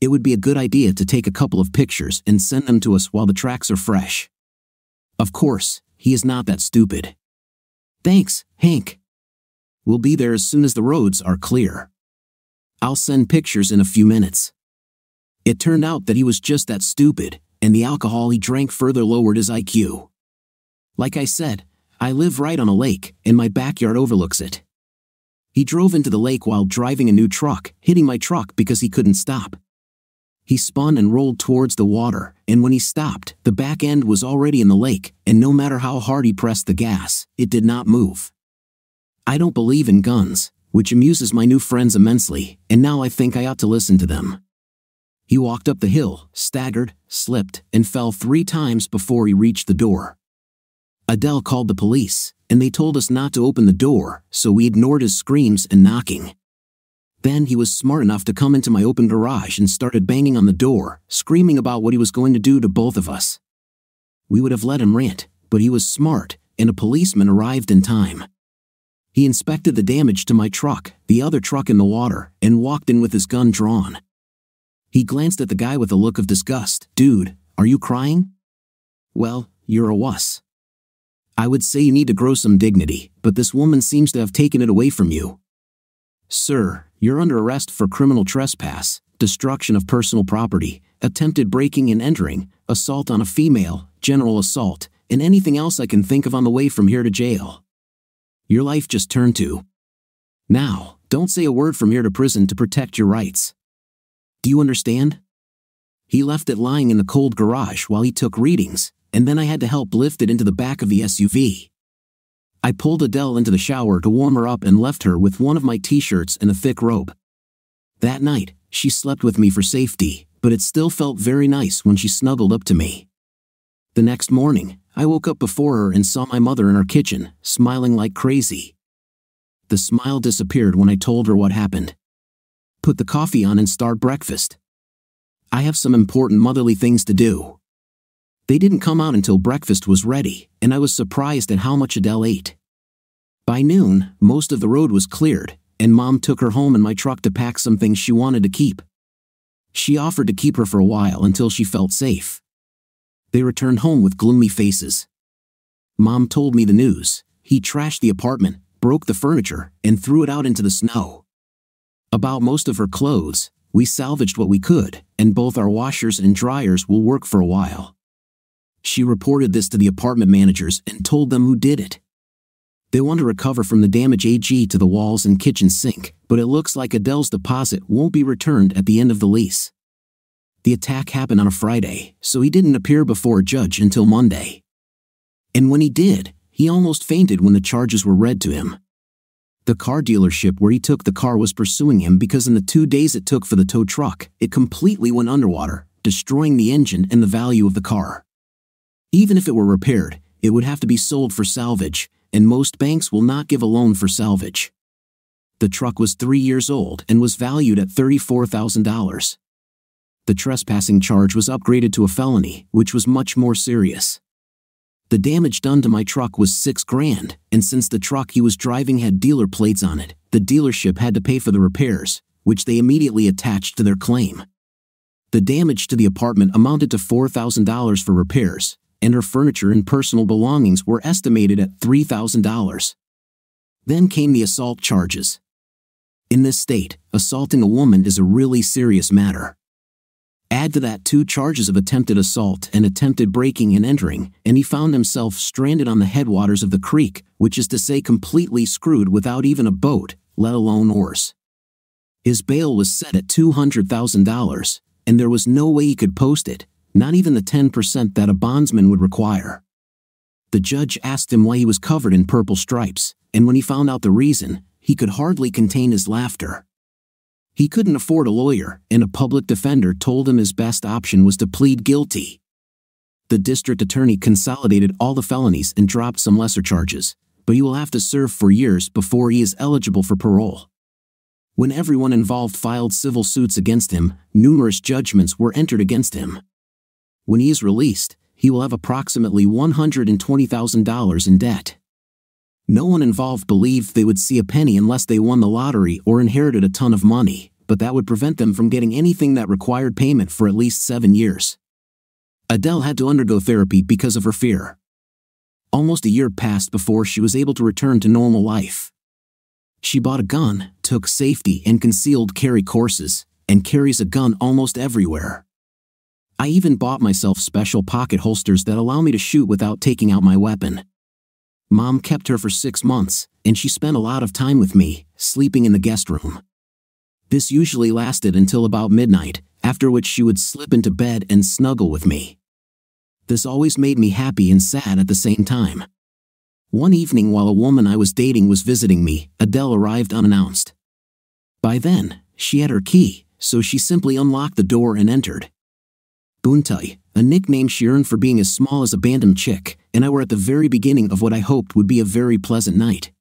It would be a good idea to take a couple of pictures and send them to us while the tracks are fresh. Of course, he is not that stupid. Thanks, Hank. We'll be there as soon as the roads are clear. I'll send pictures in a few minutes. It turned out that he was just that stupid, and the alcohol he drank further lowered his IQ. Like I said, I live right on a lake, and my backyard overlooks it. He drove into the lake while driving a new truck, hitting my truck because he couldn't stop. He spun and rolled towards the water, and when he stopped, the back end was already in the lake, and no matter how hard he pressed the gas, it did not move. I don't believe in guns, which amuses my new friends immensely, and now I think I ought to listen to them. He walked up the hill, staggered, slipped, and fell three times before he reached the door. Adele called the police, and they told us not to open the door, so we ignored his screams and knocking. Then he was smart enough to come into my open garage and started banging on the door, screaming about what he was going to do to both of us. We would have let him rant, but he was smart, and a policeman arrived in time. He inspected the damage to my truck, the other truck in the water, and walked in with his gun drawn. He glanced at the guy with a look of disgust. Dude, are you crying? Well, you're a wuss. I would say you need to grow some dignity, but this woman seems to have taken it away from you. Sir, you're under arrest for criminal trespass, destruction of personal property, attempted breaking and entering, assault on a female, general assault, and anything else I can think of on the way from here to jail. Your life just turned to. Now, don't say a word from here to prison to protect your rights. Do you understand? He left it lying in the cold garage while he took readings, and then I had to help lift it into the back of the SUV. I pulled Adele into the shower to warm her up and left her with one of my t shirts and a thick robe. That night, she slept with me for safety, but it still felt very nice when she snuggled up to me. The next morning, I woke up before her and saw my mother in her kitchen, smiling like crazy. The smile disappeared when I told her what happened. Put the coffee on and start breakfast. I have some important motherly things to do. They didn't come out until breakfast was ready, and I was surprised at how much Adele ate. By noon, most of the road was cleared, and Mom took her home in my truck to pack some things she wanted to keep. She offered to keep her for a while until she felt safe. They returned home with gloomy faces. Mom told me the news. He trashed the apartment, broke the furniture, and threw it out into the snow. About most of her clothes, we salvaged what we could, and both our washers and dryers will work for a while. She reported this to the apartment managers and told them who did it. They want to recover from the damage AG to the walls and kitchen sink, but it looks like Adele's deposit won't be returned at the end of the lease. The attack happened on a Friday, so he didn't appear before a judge until Monday. And when he did, he almost fainted when the charges were read to him. The car dealership where he took the car was pursuing him because in the two days it took for the tow truck, it completely went underwater, destroying the engine and the value of the car. Even if it were repaired, it would have to be sold for salvage, and most banks will not give a loan for salvage. The truck was three years old and was valued at $34,000. The trespassing charge was upgraded to a felony, which was much more serious. The damage done to my truck was six grand, and since the truck he was driving had dealer plates on it, the dealership had to pay for the repairs, which they immediately attached to their claim. The damage to the apartment amounted to $4,000 for repairs, and her furniture and personal belongings were estimated at $3,000. Then came the assault charges. In this state, assaulting a woman is a really serious matter. Add to that two charges of attempted assault and attempted breaking and entering, and he found himself stranded on the headwaters of the creek, which is to say completely screwed without even a boat, let alone oars. His bail was set at $200,000, and there was no way he could post it, not even the 10% that a bondsman would require. The judge asked him why he was covered in purple stripes, and when he found out the reason, he could hardly contain his laughter. He couldn't afford a lawyer, and a public defender told him his best option was to plead guilty. The district attorney consolidated all the felonies and dropped some lesser charges, but he will have to serve for years before he is eligible for parole. When everyone involved filed civil suits against him, numerous judgments were entered against him. When he is released, he will have approximately $120,000 in debt. No one involved believed they would see a penny unless they won the lottery or inherited a ton of money, but that would prevent them from getting anything that required payment for at least seven years. Adele had to undergo therapy because of her fear. Almost a year passed before she was able to return to normal life. She bought a gun, took safety and concealed carry courses, and carries a gun almost everywhere. I even bought myself special pocket holsters that allow me to shoot without taking out my weapon. Mom kept her for six months, and she spent a lot of time with me, sleeping in the guest room. This usually lasted until about midnight, after which she would slip into bed and snuggle with me. This always made me happy and sad at the same time. One evening while a woman I was dating was visiting me, Adele arrived unannounced. By then, she had her key, so she simply unlocked the door and entered. Banty, a nickname she earned for being as small as a Bantam chick, and I were at the very beginning of what I hoped would be a very pleasant night.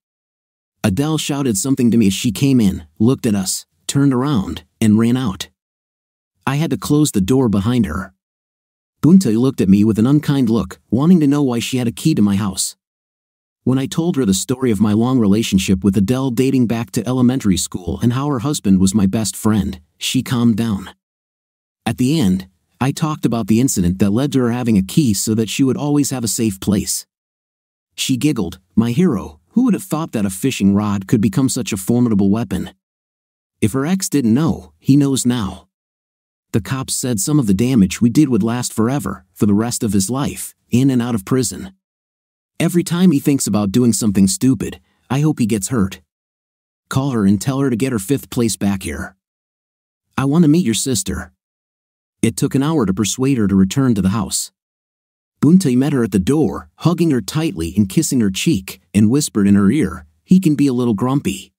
Adele shouted something to me as she came in, looked at us, turned around, and ran out. I had to close the door behind her. Banty looked at me with an unkind look, wanting to know why she had a key to my house. When I told her the story of my long relationship with Adele dating back to elementary school and how her husband was my best friend, she calmed down. At the end, I talked about the incident that led to her having a key so that she would always have a safe place. She giggled, my hero, who would have thought that a fishing rod could become such a formidable weapon? If her ex didn't know, he knows now. The cops said some of the damage we did would last forever, for the rest of his life, in and out of prison. Every time he thinks about doing something stupid, I hope he gets hurt. Call her and tell her to get her fifth place back here. I want to meet your sister, it took an hour to persuade her to return to the house. Banty met her at the door, hugging her tightly and kissing her cheek, and whispered in her ear, he can be a little grumpy.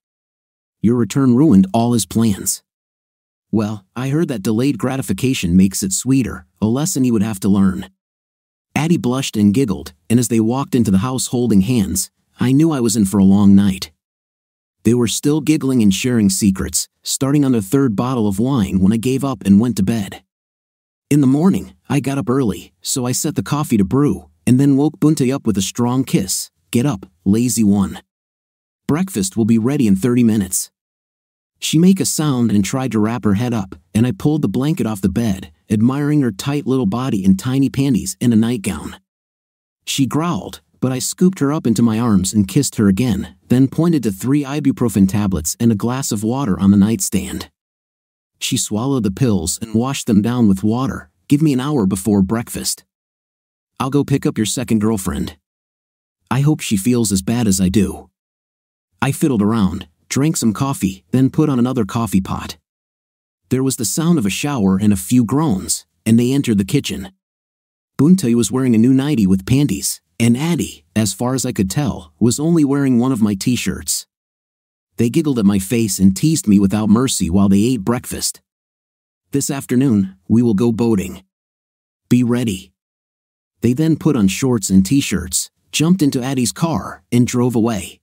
Your return ruined all his plans. Well, I heard that delayed gratification makes it sweeter, a lesson he would have to learn. Addie blushed and giggled, and as they walked into the house holding hands, I knew I was in for a long night. They were still giggling and sharing secrets, starting on the third bottle of wine when I gave up and went to bed. In the morning, I got up early, so I set the coffee to brew, and then woke Banty up with a strong kiss. Get up, lazy one. Breakfast will be ready in 30 minutes. She make a sound and tried to wrap her head up, and I pulled the blanket off the bed, admiring her tight little body in tiny panties and a nightgown. She growled, but I scooped her up into my arms and kissed her again, then pointed to three ibuprofen tablets and a glass of water on the nightstand. She swallowed the pills and washed them down with water. Give me an hour before breakfast. I'll go pick up your second girlfriend. I hope she feels as bad as I do. I fiddled around, drank some coffee, then put on another coffee pot. There was the sound of a shower and a few groans, and they entered the kitchen. Banty was wearing a new nightie with panties, and Addie, as far as I could tell, was only wearing one of my t-shirts. They giggled at my face and teased me without mercy while they ate breakfast. This afternoon, we will go boating. Be ready. They then put on shorts and t shirts, jumped into Addie's car, and drove away.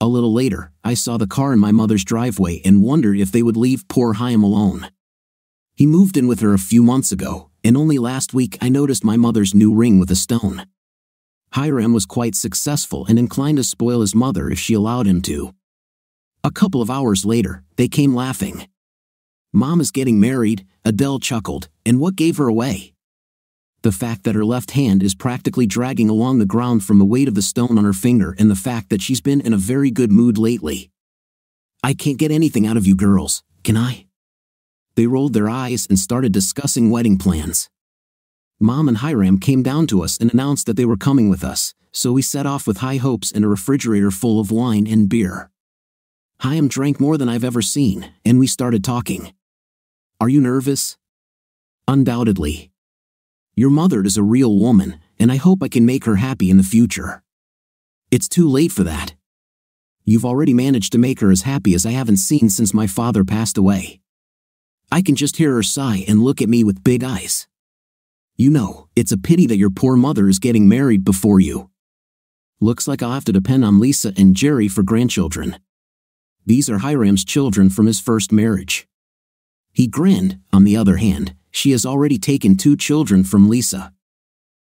A little later, I saw the car in my mother's driveway and wondered if they would leave poor Hiram alone. He moved in with her a few months ago, and only last week I noticed my mother's new ring with a stone. Hiram was quite successful and inclined to spoil his mother if she allowed him to. A couple of hours later, they came laughing. Mom is getting married, Adele chuckled, and what gave her away? The fact that her left hand is practically dragging along the ground from the weight of the stone on her finger and the fact that she's been in a very good mood lately. I can't get anything out of you girls, can I? They rolled their eyes and started discussing wedding plans. Mom and Hiram came down to us and announced that they were coming with us, so we set off with high hopes and a refrigerator full of wine and beer. Hiram drank more than I've ever seen, and we started talking. Are you nervous? Undoubtedly. Your mother is a real woman, and I hope I can make her happy in the future. It's too late for that. You've already managed to make her as happy as I haven't seen since my father passed away. I can just hear her sigh and look at me with big eyes. You know, it's a pity that your poor mother is getting married before you. Looks like I'll have to depend on Lisa and Jerry for grandchildren. These are Hiram's children from his first marriage. He grinned, on the other hand, she has already taken two children from Lisa.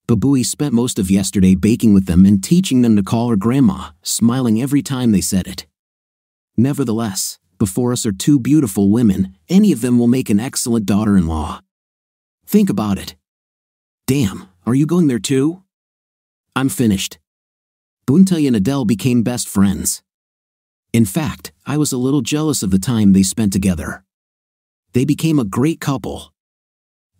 Bubba spent most of yesterday baking with them and teaching them to call her grandma, smiling every time they said it. Nevertheless, before us are two beautiful women, any of them will make an excellent daughter in law. Think about it. Damn, are you going there too? I'm finished. Banty and Adele became best friends. In fact, I was a little jealous of the time they spent together. They became a great couple.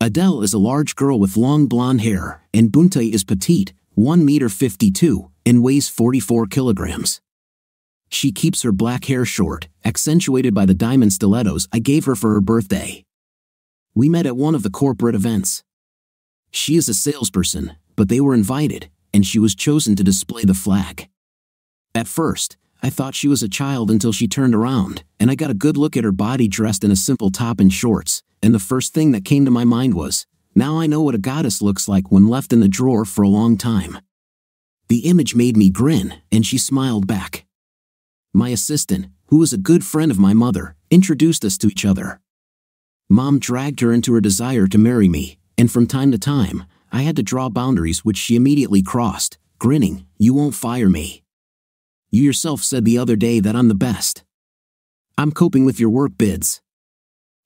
Adele is a large girl with long blonde hair, and Banty is petite, 1 meter 52, and weighs 44 kilograms. She keeps her black hair short, accentuated by the diamond stilettos I gave her for her birthday. We met at one of the corporate events. She is a salesperson, but they were invited, and she was chosen to display the flag. At first, I thought she was a child until she turned around, and I got a good look at her body dressed in a simple top and shorts, and the first thing that came to my mind was, now I know what a goddess looks like when left in the drawer for a long time. The image made me grin, and she smiled back. My assistant, who was a good friend of my mother, introduced us to each other. Mom dragged her into her desire to marry me, and from time to time, I had to draw boundaries which she immediately crossed, grinning, You won't fire me. You yourself said the other day that I'm the best. I'm coping with your work bids.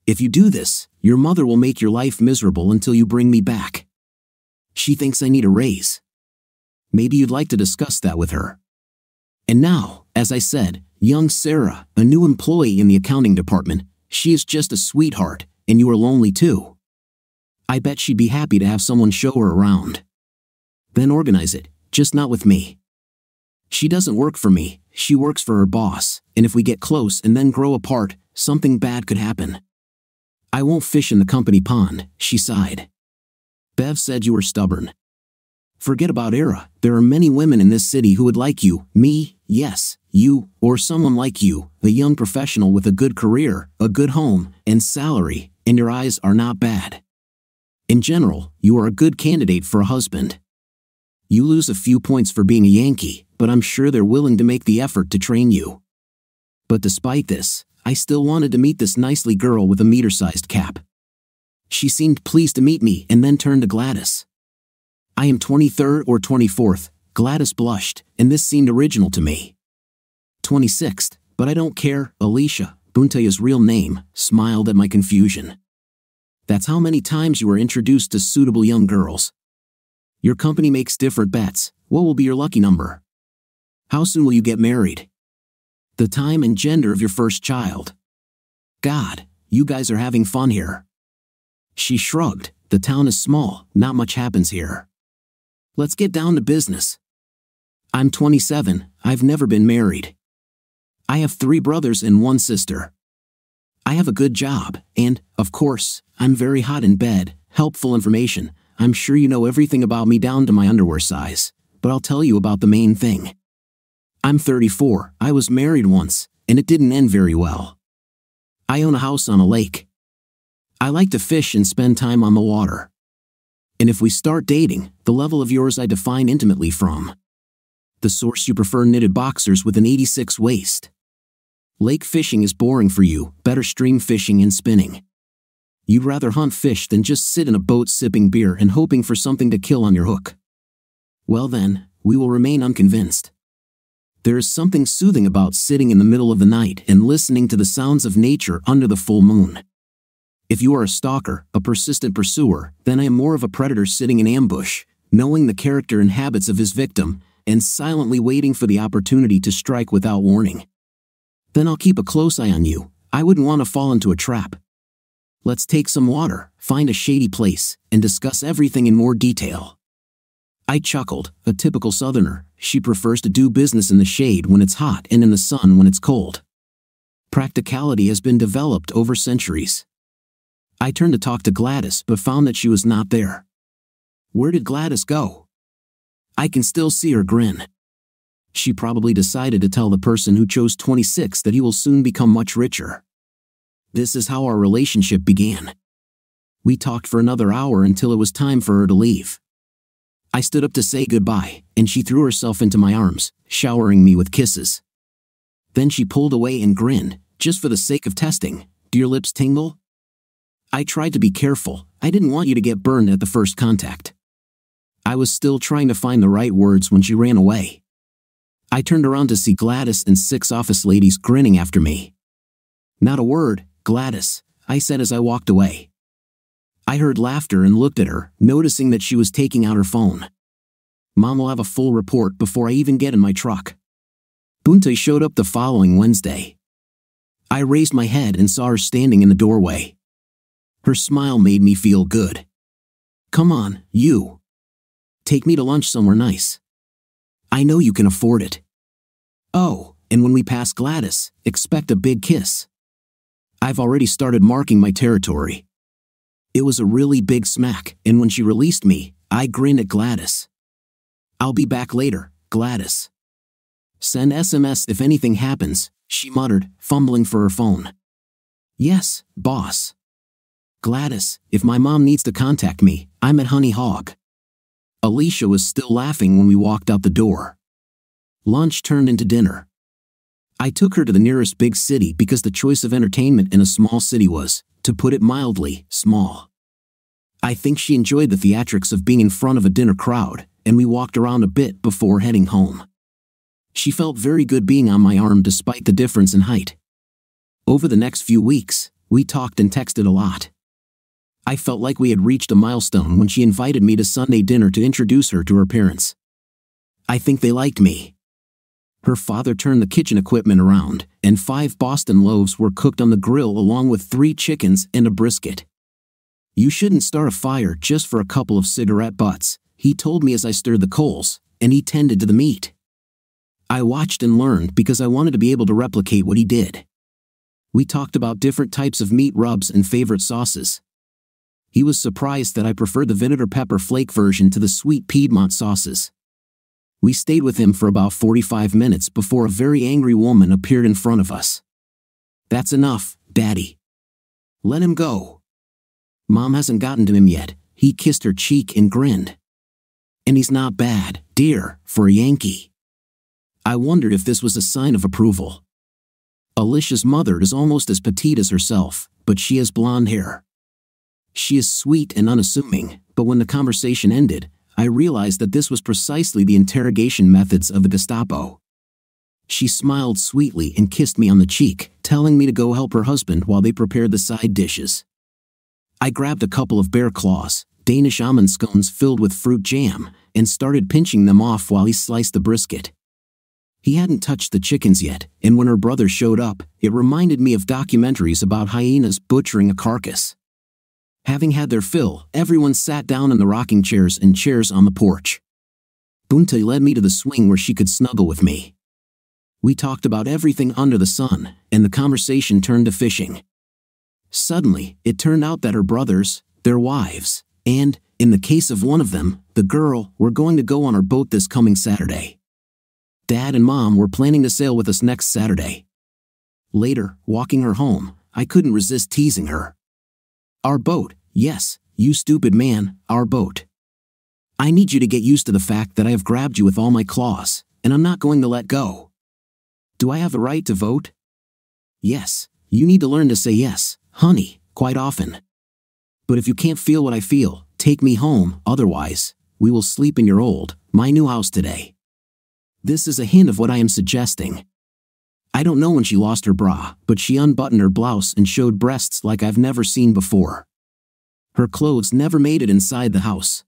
If you do this, your mother will make your life miserable until you bring me back. She thinks I need a raise. Maybe you'd like to discuss that with her. And now, as I said, young Sarah, a new employee in the accounting department, she is just a sweetheart, and you are lonely too. I bet she'd be happy to have someone show her around. Then organize it, just not with me. She doesn't work for me, she works for her boss, and if we get close and then grow apart, something bad could happen. I won't fish in the company pond, she sighed. Bev said you were stubborn. Forget about Era, there are many women in this city who would like you, me, yes, you, or someone like you, a young professional with a good career, a good home, and salary, and your eyes are not bad. In general, you are a good candidate for a husband. You lose a few points for being a Yankee, but I'm sure they're willing to make the effort to train you. But despite this, I still wanted to meet this nicely girl with a meter sized cap. She seemed pleased to meet me and then turned to Gladys. I am 23rd or 24th, Gladys blushed, and this seemed original to me. 26th, but I don't care, Alicia, Banty's real name, smiled at my confusion. That's how many times you were introduced to suitable young girls. Your company makes different bets. What will be your lucky number? How soon will you get married? The time and gender of your first child. God, you guys are having fun here. She shrugged. The town is small, not much happens here. Let's get down to business. I'm 27, I've never been married. I have three brothers and one sister. I have a good job, and, of course, I'm very hot in bed. Helpful information. I'm sure you know everything about me down to my underwear size, but I'll tell you about the main thing. I'm 34, I was married once, and it didn't end very well. I own a house on a lake. I like to fish and spend time on the water. And if we start dating, the level of yours I define intimately from. The source you prefer knitted boxers with an 86 waist. Lake fishing is boring for you, better stream fishing and spinning. You'd rather hunt fish than just sit in a boat sipping beer and hoping for something to kill on your hook. Well then, we will remain unconvinced. There is something soothing about sitting in the middle of the night and listening to the sounds of nature under the full moon. If you are a stalker, a persistent pursuer, then I am more of a predator sitting in ambush, knowing the character and habits of his victim, and silently waiting for the opportunity to strike without warning. Then I'll keep a close eye on you. I wouldn't want to fall into a trap. Let's take some water, find a shady place, and discuss everything in more detail. I chuckled, a typical southerner. She prefers to do business in the shade when it's hot and in the sun when it's cold. Practicality has been developed over centuries. I turned to talk to Gladys but found that she was not there. Where did Gladys go? I can still see her grin. She probably decided to tell the person who chose 26 that he will soon become much richer. This is how our relationship began. We talked for another hour until it was time for her to leave. I stood up to say goodbye, and she threw herself into my arms, showering me with kisses. Then she pulled away and grinned, just for the sake of testing. Do your lips tingle? I tried to be careful, I didn't want you to get burned at the first contact. I was still trying to find the right words when she ran away. I turned around to see Gladys and six office ladies grinning after me. Not a word, Gladys, I said as I walked away. I heard laughter and looked at her, noticing that she was taking out her phone. Mom will have a full report before I even get in my truck. Banty showed up the following Wednesday. I raised my head and saw her standing in the doorway. Her smile made me feel good. Come on, you. Take me to lunch somewhere nice. I know you can afford it. Oh, and when we pass Gladys, expect a big kiss. I've already started marking my territory. It was a really big smack, and when she released me, I grinned at Gladys. I'll be back later, Gladys. Send SMS if anything happens, she muttered, fumbling for her phone. Yes, boss. Gladys, if my mom needs to contact me, I'm at Honey Hog. Alicia was still laughing when we walked out the door. Lunch turned into dinner. I took her to the nearest big city because the choice of entertainment in a small city was, to put it mildly, small. I think she enjoyed the theatrics of being in front of a dinner crowd, and we walked around a bit before heading home. She felt very good being on my arm despite the difference in height. Over the next few weeks, we talked and texted a lot. I felt like we had reached a milestone when she invited me to Sunday dinner to introduce her to her parents. I think they liked me. Her father turned the kitchen equipment around, and five Boston loaves were cooked on the grill along with three chickens and a brisket. You shouldn't start a fire just for a couple of cigarette butts, he told me as I stirred the coals, and he tended to the meat. I watched and learned because I wanted to be able to replicate what he did. We talked about different types of meat rubs and favorite sauces, he was surprised that I preferred the vinegar pepper flake version to the sweet Piedmont sauces. We stayed with him for about 45 minutes before a very angry woman appeared in front of us. That's enough, Daddy. Let him go. Mom hasn't gotten to him yet. He kissed her cheek and grinned. And he's not bad, dear, for a Yankee. I wondered if this was a sign of approval. Alicia's mother is almost as petite as herself, but she has blonde hair. She is sweet and unassuming, but when the conversation ended, I realized that this was precisely the interrogation methods of the Gestapo. She smiled sweetly and kissed me on the cheek, telling me to go help her husband while they prepared the side dishes. I grabbed a couple of bear claws, Danish almond scones filled with fruit jam, and started pinching them off while he sliced the brisket. He hadn't touched the chickens yet, and when her brother showed up, it reminded me of documentaries about hyenas butchering a carcass. Having had their fill, everyone sat down in the rocking chairs and chairs on the porch. Banty led me to the swing where she could snuggle with me. We talked about everything under the sun, and the conversation turned to fishing. Suddenly, it turned out that her brothers, their wives, and, in the case of one of them, the girl, were going to go on our boat this coming Saturday. Dad and Mom were planning to sail with us next Saturday. Later, walking her home, I couldn't resist teasing her. Our boat, yes, you stupid man, our boat. I need you to get used to the fact that I have grabbed you with all my claws, and I'm not going to let go. Do I have a right to vote? Yes, you need to learn to say yes, honey, quite often. But if you can't feel what I feel, take me home, otherwise, we will sleep in your old, my new house today. This is a hint of what I am suggesting. I don't know when she lost her bra, but she unbuttoned her blouse and showed breasts like I've never seen before. Her clothes never made it inside the house.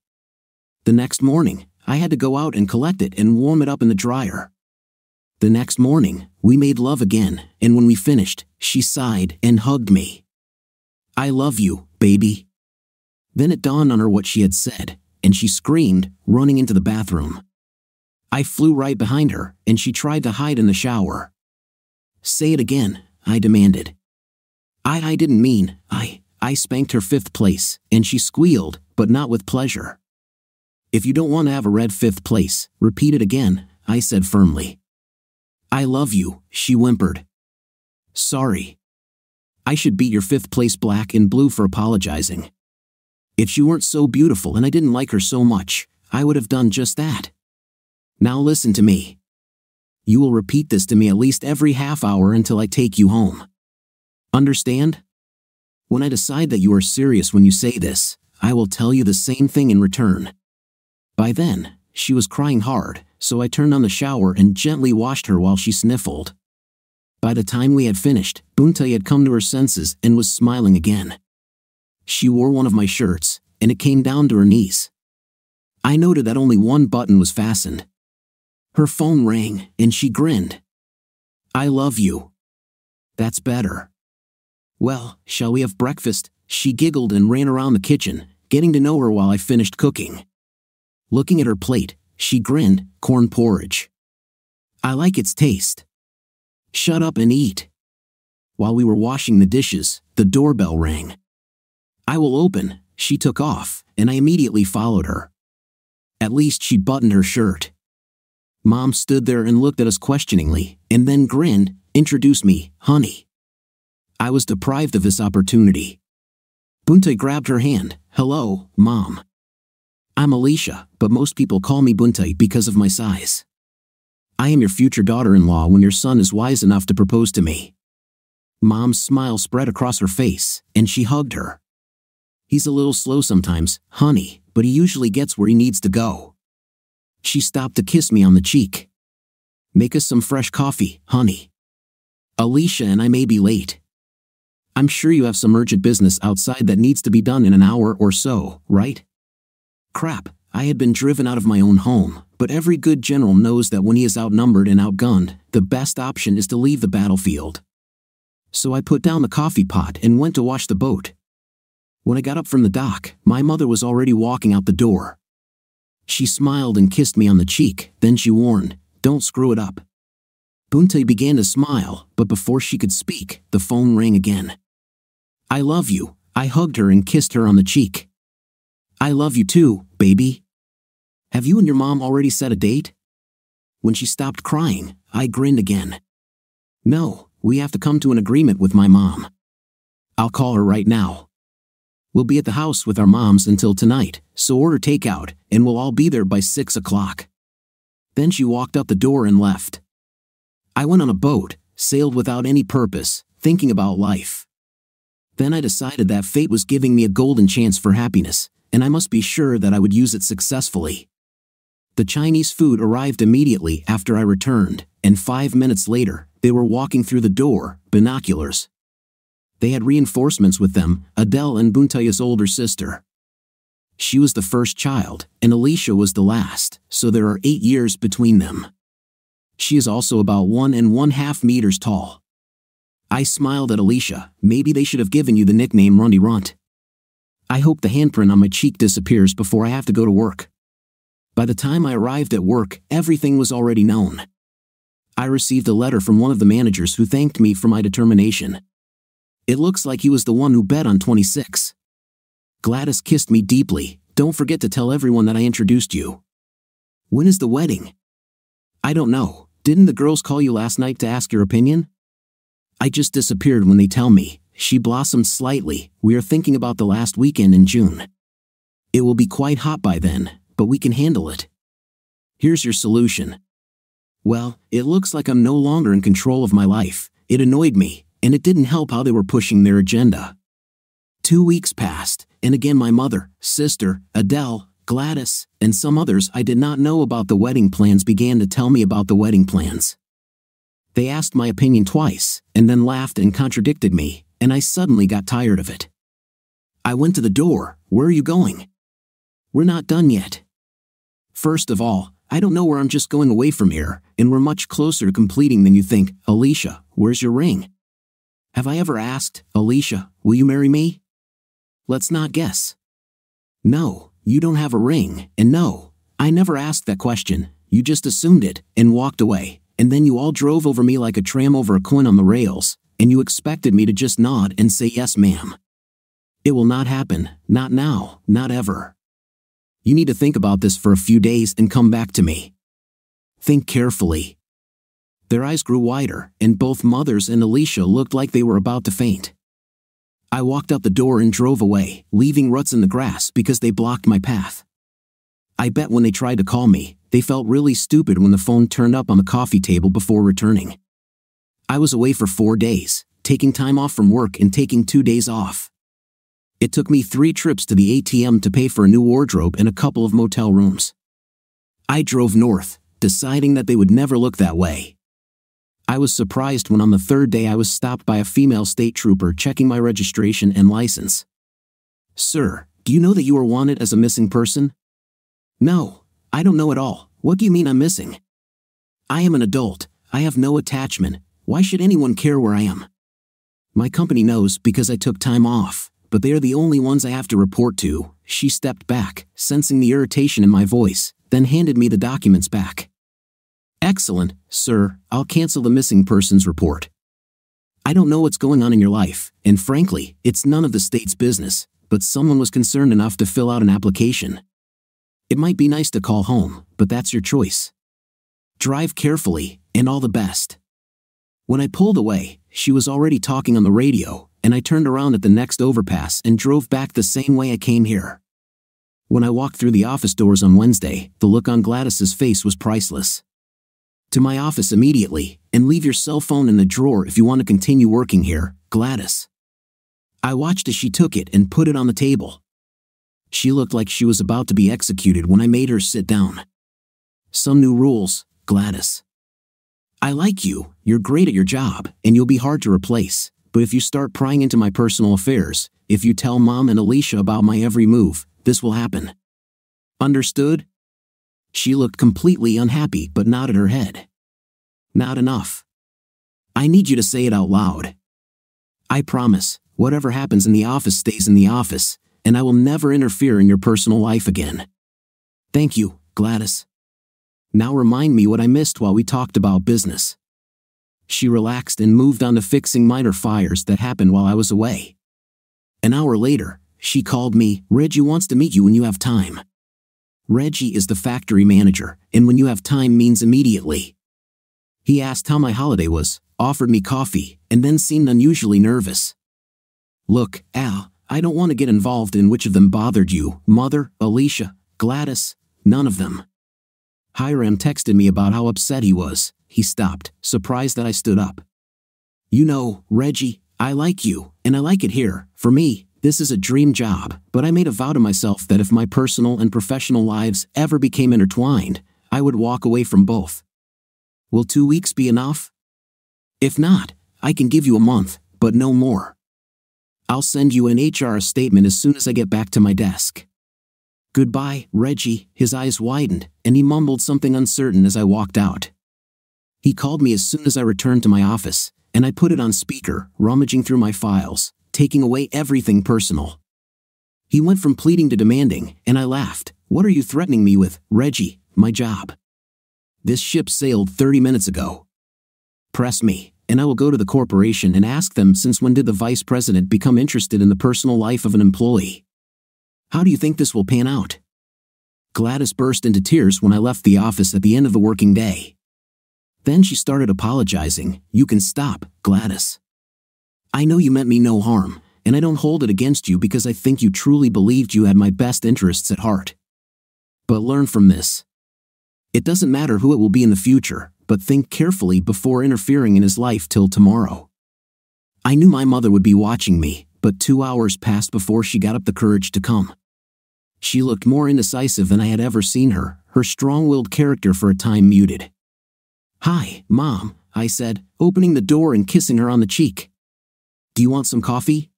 The next morning, I had to go out and collect it and warm it up in the dryer. The next morning, we made love again, and when we finished, she sighed and hugged me. I love you, baby. Then it dawned on her what she had said, and she screamed, running into the bathroom. I flew right behind her, and she tried to hide in the shower. Say it again, I demanded. I, I didn't mean, I, I spanked her fifth place, and she squealed, but not with pleasure. If you don't want to have a red fifth place, repeat it again, I said firmly. I love you, she whimpered. Sorry. I should beat your fifth place black and blue for apologizing. If she weren't so beautiful and I didn't like her so much, I would have done just that. Now listen to me. You will repeat this to me at least every half hour until I take you home. Understand? When I decide that you are serious when you say this, I will tell you the same thing in return. By then, she was crying hard, so I turned on the shower and gently washed her while she sniffled. By the time we had finished, Banty had come to her senses and was smiling again. She wore one of my shirts, and it came down to her knees. I noted that only one button was fastened. Her phone rang, and she grinned. I love you. That's better. Well, shall we have breakfast? She giggled and ran around the kitchen, getting to know her while I finished cooking. Looking at her plate, she grinned, corn porridge. I like its taste. Shut up and eat. While we were washing the dishes, the doorbell rang. I will open, she took off, and I immediately followed her. At least she buttoned her shirt. Mom stood there and looked at us questioningly, and then grinned, introduced me, honey. I was deprived of this opportunity. Banty grabbed her hand. Hello, Mom. I'm Alicia, but most people call me Banty because of my size. I am your future daughter-in-law when your son is wise enough to propose to me. Mom's smile spread across her face, and she hugged her. He's a little slow sometimes, honey, but he usually gets where he needs to go. She stopped to kiss me on the cheek. Make us some fresh coffee, honey. Alicia and I may be late. I'm sure you have some urgent business outside that needs to be done in an hour or so, right? Crap, I had been driven out of my own home, but every good general knows that when he is outnumbered and outgunned, the best option is to leave the battlefield. So I put down the coffee pot and went to wash the boat. When I got up from the dock, my mother was already walking out the door. She smiled and kissed me on the cheek, then she warned, Don't screw it up. Banty began to smile, but before she could speak, the phone rang again. I love you, I hugged her and kissed her on the cheek. I love you too, baby. Have you and your mom already set a date? When she stopped crying, I grinned again. No, we have to come to an agreement with my mom. I'll call her right now. We'll be at the house with our moms until tonight, so order takeout, and we'll all be there by six o'clock. Then she walked out the door and left. I went on a boat, sailed without any purpose, thinking about life. Then I decided that fate was giving me a golden chance for happiness, and I must be sure that I would use it successfully. The Chinese food arrived immediately after I returned, and five minutes later, they were walking through the door, binoculars. They had reinforcements with them, Adele and Banty's older sister. She was the first child, and Alicia was the last, so there are eight years between them. She is also about one and one half meters tall. I smiled at Alicia, maybe they should have given you the nickname Rundy Runt. I hope the handprint on my cheek disappears before I have to go to work. By the time I arrived at work, everything was already known. I received a letter from one of the managers who thanked me for my determination. It looks like he was the one who bet on 26. Gladys kissed me deeply. Don't forget to tell everyone that I introduced you. When is the wedding? I don't know. Didn't the girls call you last night to ask your opinion? I just disappeared when they tell me, she blossomed slightly. We are thinking about the last weekend in June. It will be quite hot by then, but we can handle it. Here's your solution. Well, it looks like I'm no longer in control of my life. It annoyed me, and it didn't help how they were pushing their agenda. Two weeks passed, and again my mother, sister, Adele, Gladys, and some others I did not know about the wedding plans began to tell me about the wedding plans. They asked my opinion twice, and then laughed and contradicted me, and I suddenly got tired of it. I went to the door, where are you going? We're not done yet. First of all, I don't know where I'm just going away from here, and we're much closer to completing than you think. Alicia, where's your ring? Have I ever asked, Alicia, will you marry me? Let's not guess. No, you don't have a ring, and no, I never asked that question. You just assumed it and walked away, and then you all drove over me like a tram over a coin on the rails, and you expected me to just nod and say yes, ma'am. It will not happen, not now, not ever. You need to think about this for a few days and come back to me. Think carefully. Their eyes grew wider, and both Mothers and Alicia looked like they were about to faint. I walked out the door and drove away, leaving ruts in the grass because they blocked my path. I bet when they tried to call me, they felt really stupid when the phone turned up on the coffee table before returning. I was away for four days, taking time off from work and taking two days off. It took me three trips to the ATM to pay for a new wardrobe and a couple of motel rooms. I drove north, deciding that they would never look that way. I was surprised when on the third day I was stopped by a female state trooper checking my registration and license. Sir, do you know that you are wanted as a missing person? No, I don't know at all. What do you mean I'm missing? I am an adult. I have no attachment. Why should anyone care where I am? My company knows because I took time off but they are the only ones I have to report to. She stepped back, sensing the irritation in my voice, then handed me the documents back. Excellent, sir, I'll cancel the missing persons report. I don't know what's going on in your life, and frankly, it's none of the state's business, but someone was concerned enough to fill out an application. It might be nice to call home, but that's your choice. Drive carefully, and all the best. When I pulled away, she was already talking on the radio, and I turned around at the next overpass and drove back the same way I came here. When I walked through the office doors on Wednesday, the look on Gladys's face was priceless. To my office immediately, and leave your cell phone in the drawer if you want to continue working here, Gladys. I watched as she took it and put it on the table. She looked like she was about to be executed when I made her sit down. Some new rules, Gladys. I like you, you're great at your job, and you'll be hard to replace but if you start prying into my personal affairs, if you tell Mom and Alicia about my every move, this will happen. Understood? She looked completely unhappy but nodded her head. Not enough. I need you to say it out loud. I promise, whatever happens in the office stays in the office, and I will never interfere in your personal life again. Thank you, Gladys. Now remind me what I missed while we talked about business she relaxed and moved on to fixing minor fires that happened while I was away. An hour later, she called me, Reggie wants to meet you when you have time. Reggie is the factory manager, and when you have time means immediately. He asked how my holiday was, offered me coffee, and then seemed unusually nervous. Look, Al, I don't want to get involved in which of them bothered you, Mother, Alicia, Gladys, none of them. Hiram texted me about how upset he was, he stopped, surprised that I stood up. You know, Reggie, I like you, and I like it here. For me, this is a dream job, but I made a vow to myself that if my personal and professional lives ever became intertwined, I would walk away from both. Will two weeks be enough? If not, I can give you a month, but no more. I'll send you an HR statement as soon as I get back to my desk. Goodbye, Reggie. His eyes widened, and he mumbled something uncertain as I walked out. He called me as soon as I returned to my office, and I put it on speaker, rummaging through my files, taking away everything personal. He went from pleading to demanding, and I laughed. What are you threatening me with, Reggie? My job. This ship sailed 30 minutes ago. Press me, and I will go to the corporation and ask them since when did the vice president become interested in the personal life of an employee? How do you think this will pan out? Gladys burst into tears when I left the office at the end of the working day. Then she started apologizing. You can stop, Gladys. I know you meant me no harm, and I don't hold it against you because I think you truly believed you had my best interests at heart. But learn from this. It doesn't matter who it will be in the future, but think carefully before interfering in his life till tomorrow. I knew my mother would be watching me, but two hours passed before she got up the courage to come. She looked more indecisive than I had ever seen her, her strong willed character for a time muted. Hi, Mom, I said, opening the door and kissing her on the cheek. Do you want some coffee?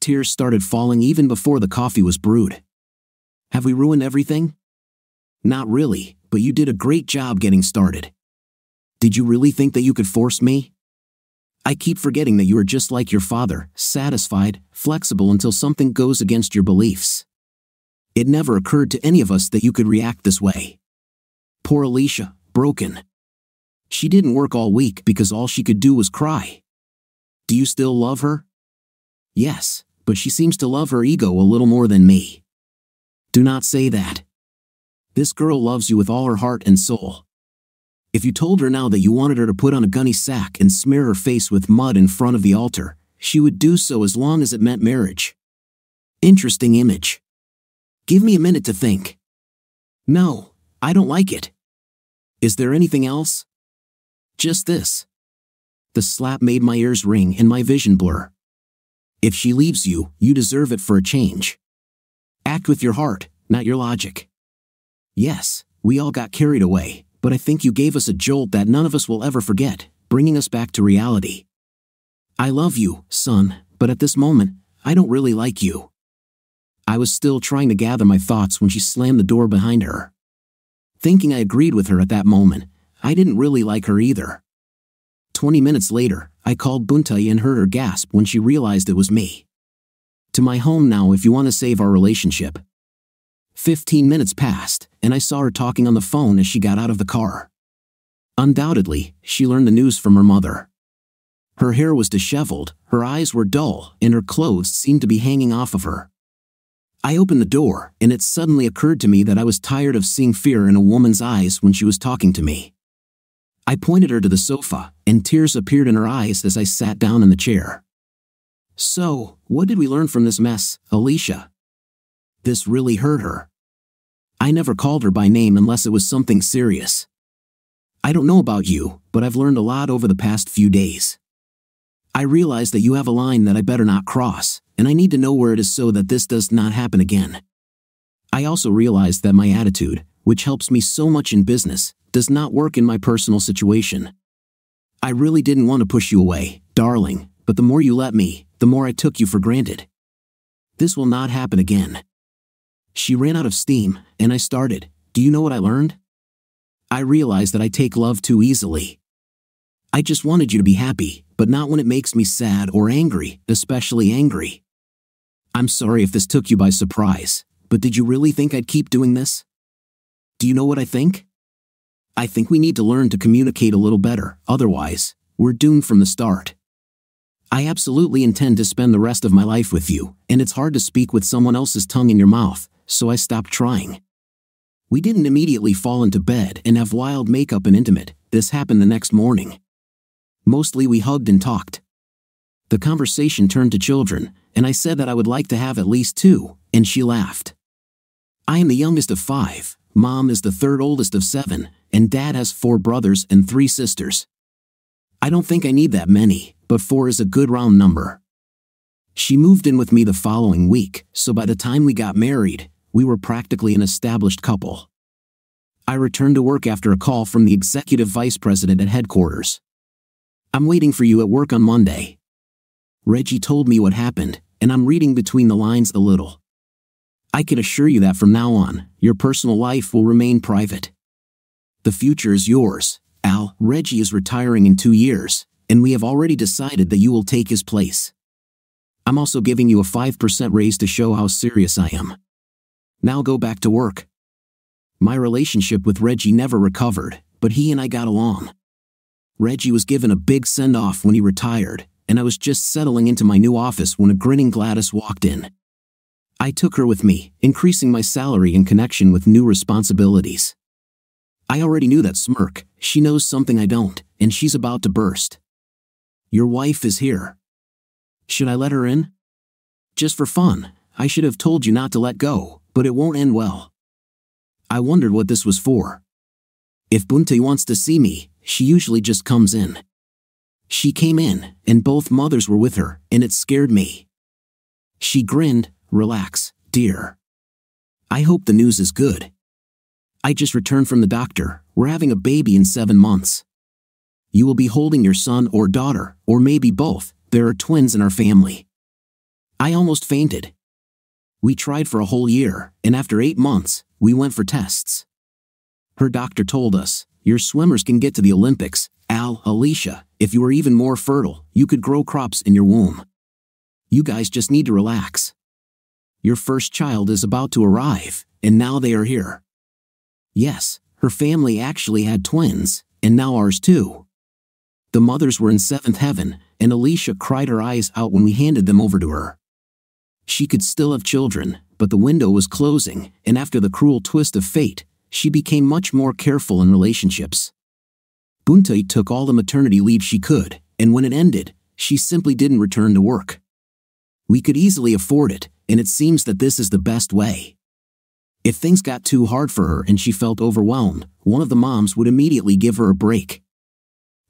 Tears started falling even before the coffee was brewed. Have we ruined everything? Not really, but you did a great job getting started. Did you really think that you could force me? I keep forgetting that you are just like your father, satisfied, flexible until something goes against your beliefs. It never occurred to any of us that you could react this way. Poor Alicia, broken. She didn't work all week because all she could do was cry. Do you still love her? Yes, but she seems to love her ego a little more than me. Do not say that. This girl loves you with all her heart and soul. If you told her now that you wanted her to put on a gunny sack and smear her face with mud in front of the altar, she would do so as long as it meant marriage. Interesting image. Give me a minute to think. No, I don't like it. Is there anything else? Just this. The slap made my ears ring and my vision blur. If she leaves you, you deserve it for a change. Act with your heart, not your logic. Yes, we all got carried away, but I think you gave us a jolt that none of us will ever forget, bringing us back to reality. I love you, son, but at this moment, I don't really like you. I was still trying to gather my thoughts when she slammed the door behind her. Thinking I agreed with her at that moment, I didn't really like her either. Twenty minutes later, I called Banty and heard her gasp when she realized it was me. To my home now if you want to save our relationship. Fifteen minutes passed, and I saw her talking on the phone as she got out of the car. Undoubtedly, she learned the news from her mother. Her hair was disheveled, her eyes were dull, and her clothes seemed to be hanging off of her. I opened the door, and it suddenly occurred to me that I was tired of seeing fear in a woman's eyes when she was talking to me. I pointed her to the sofa, and tears appeared in her eyes as I sat down in the chair. So, what did we learn from this mess, Alicia? This really hurt her. I never called her by name unless it was something serious. I don't know about you, but I've learned a lot over the past few days. I realize that you have a line that I better not cross, and I need to know where it is so that this does not happen again. I also realize that my attitude, which helps me so much in business, does not work in my personal situation. I really didn't want to push you away, darling, but the more you let me, the more I took you for granted. This will not happen again. She ran out of steam, and I started. Do you know what I learned? I realized that I take love too easily. I just wanted you to be happy, but not when it makes me sad or angry, especially angry. I'm sorry if this took you by surprise, but did you really think I'd keep doing this? Do you know what I think? I think we need to learn to communicate a little better, otherwise, we're doomed from the start. I absolutely intend to spend the rest of my life with you, and it's hard to speak with someone else's tongue in your mouth, so I stopped trying. We didn't immediately fall into bed and have wild makeup and intimate, this happened the next morning. Mostly we hugged and talked. The conversation turned to children, and I said that I would like to have at least two, and she laughed. I am the youngest of five, mom is the third oldest of seven, and dad has four brothers and three sisters. I don't think I need that many, but four is a good round number. She moved in with me the following week, so by the time we got married, we were practically an established couple. I returned to work after a call from the executive vice president at headquarters. I'm waiting for you at work on Monday. Reggie told me what happened, and I'm reading between the lines a little. I can assure you that from now on, your personal life will remain private. The future is yours, Al. Reggie is retiring in two years, and we have already decided that you will take his place. I'm also giving you a 5% raise to show how serious I am. Now go back to work. My relationship with Reggie never recovered, but he and I got along. Reggie was given a big send off when he retired, and I was just settling into my new office when a grinning Gladys walked in. I took her with me, increasing my salary in connection with new responsibilities. I already knew that smirk, she knows something I don't, and she's about to burst. Your wife is here. Should I let her in? Just for fun, I should have told you not to let go, but it won't end well. I wondered what this was for. If Banty wants to see me, she usually just comes in. She came in, and both mothers were with her, and it scared me. She grinned, Relax, dear. I hope the news is good. I just returned from the doctor. We're having a baby in seven months. You will be holding your son or daughter, or maybe both. There are twins in our family. I almost fainted. We tried for a whole year, and after eight months, we went for tests. Her doctor told us, Your swimmers can get to the Olympics. Al, Alicia, if you were even more fertile, you could grow crops in your womb. You guys just need to relax. Your first child is about to arrive, and now they are here. Yes, her family actually had twins, and now ours too. The mothers were in seventh heaven, and Alicia cried her eyes out when we handed them over to her. She could still have children, but the window was closing, and after the cruel twist of fate, she became much more careful in relationships. Banty took all the maternity leave she could, and when it ended, she simply didn't return to work. We could easily afford it, and it seems that this is the best way. If things got too hard for her and she felt overwhelmed, one of the moms would immediately give her a break.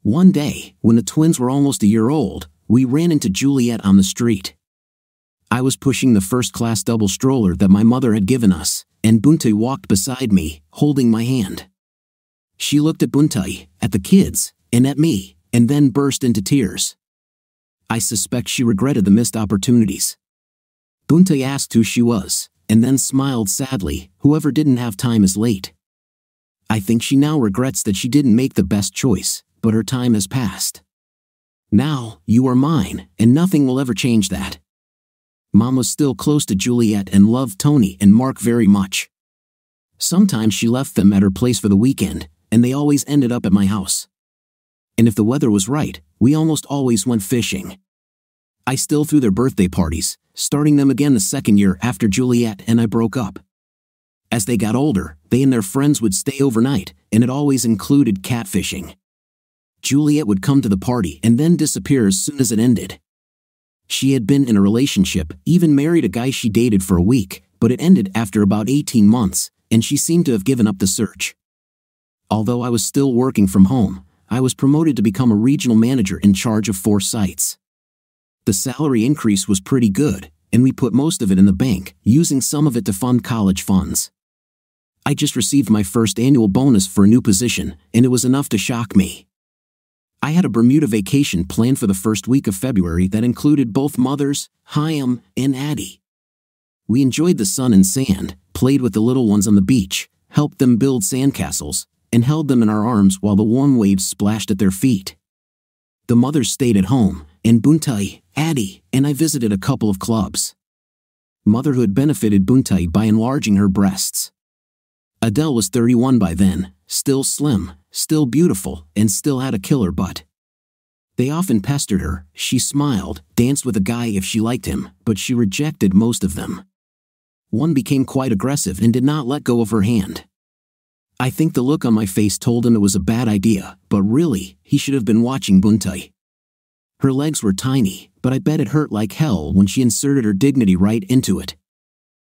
One day, when the twins were almost a year old, we ran into Juliet on the street. I was pushing the first class double stroller that my mother had given us, and Banty walked beside me, holding my hand. She looked at Banty, at the kids, and at me, and then burst into tears. I suspect she regretted the missed opportunities. Banty asked who she was, and then smiled sadly, whoever didn't have time is late. I think she now regrets that she didn't make the best choice, but her time has passed. Now, you are mine, and nothing will ever change that. Mom was still close to Juliet and loved Tony and Mark very much. Sometimes she left them at her place for the weekend, and they always ended up at my house. And if the weather was right, we almost always went fishing. I still threw their birthday parties, starting them again the second year after Juliet and I broke up. As they got older, they and their friends would stay overnight, and it always included catfishing. Juliet would come to the party and then disappear as soon as it ended. She had been in a relationship, even married a guy she dated for a week, but it ended after about 18 months, and she seemed to have given up the search. Although I was still working from home, I was promoted to become a regional manager in charge of four sites. The salary increase was pretty good, and we put most of it in the bank, using some of it to fund college funds. I just received my first annual bonus for a new position, and it was enough to shock me. I had a Bermuda vacation planned for the first week of February that included both mothers, Hiram, and Addie. We enjoyed the sun and sand, played with the little ones on the beach, helped them build sandcastles, and held them in our arms while the warm waves splashed at their feet. The mothers stayed at home, and Banty, Addie, and I visited a couple of clubs. Motherhood benefited Banty by enlarging her breasts. Adele was 31 by then, still slim, still beautiful, and still had a killer butt. They often pestered her, she smiled, danced with a guy if she liked him, but she rejected most of them. One became quite aggressive and did not let go of her hand. I think the look on my face told him it was a bad idea, but really, he should have been watching Banty. Her legs were tiny, but I bet it hurt like hell when she inserted her dignity right into it.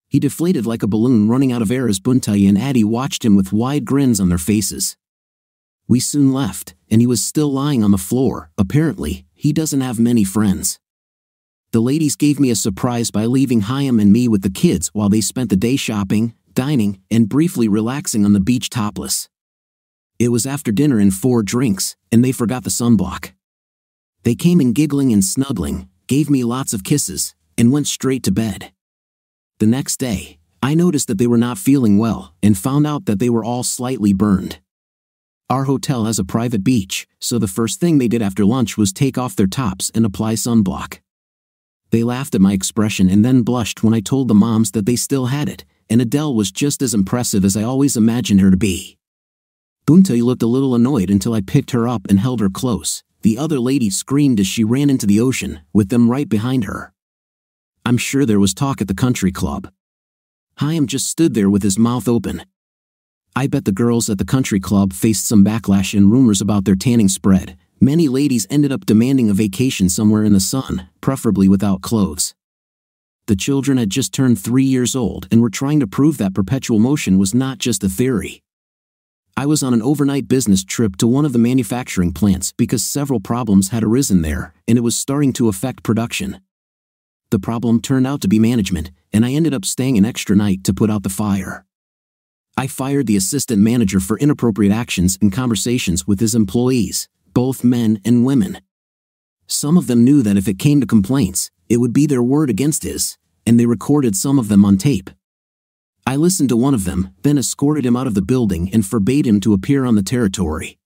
He deflated like a balloon running out of air as Banty and Addie watched him with wide grins on their faces. We soon left, and he was still lying on the floor. Apparently, he doesn't have many friends. The ladies gave me a surprise by leaving Hiram and me with the kids while they spent the day shopping, dining, and briefly relaxing on the beach topless. It was after dinner and four drinks, and they forgot the sunblock. They came in giggling and snuggling, gave me lots of kisses, and went straight to bed. The next day, I noticed that they were not feeling well and found out that they were all slightly burned. Our hotel has a private beach, so the first thing they did after lunch was take off their tops and apply sunblock. They laughed at my expression and then blushed when I told the moms that they still had it, and Adele was just as impressive as I always imagined her to be. Banty looked a little annoyed until I picked her up and held her close, the other lady screamed as she ran into the ocean, with them right behind her. I'm sure there was talk at the country club. Hiram just stood there with his mouth open. I bet the girls at the country club faced some backlash and rumors about their tanning spread. Many ladies ended up demanding a vacation somewhere in the sun, preferably without clothes. The children had just turned three years old and were trying to prove that perpetual motion was not just a theory. I was on an overnight business trip to one of the manufacturing plants because several problems had arisen there, and it was starting to affect production. The problem turned out to be management, and I ended up staying an extra night to put out the fire. I fired the assistant manager for inappropriate actions and conversations with his employees, both men and women. Some of them knew that if it came to complaints, it would be their word against his, and they recorded some of them on tape. I listened to one of them, then escorted him out of the building and forbade him to appear on the territory.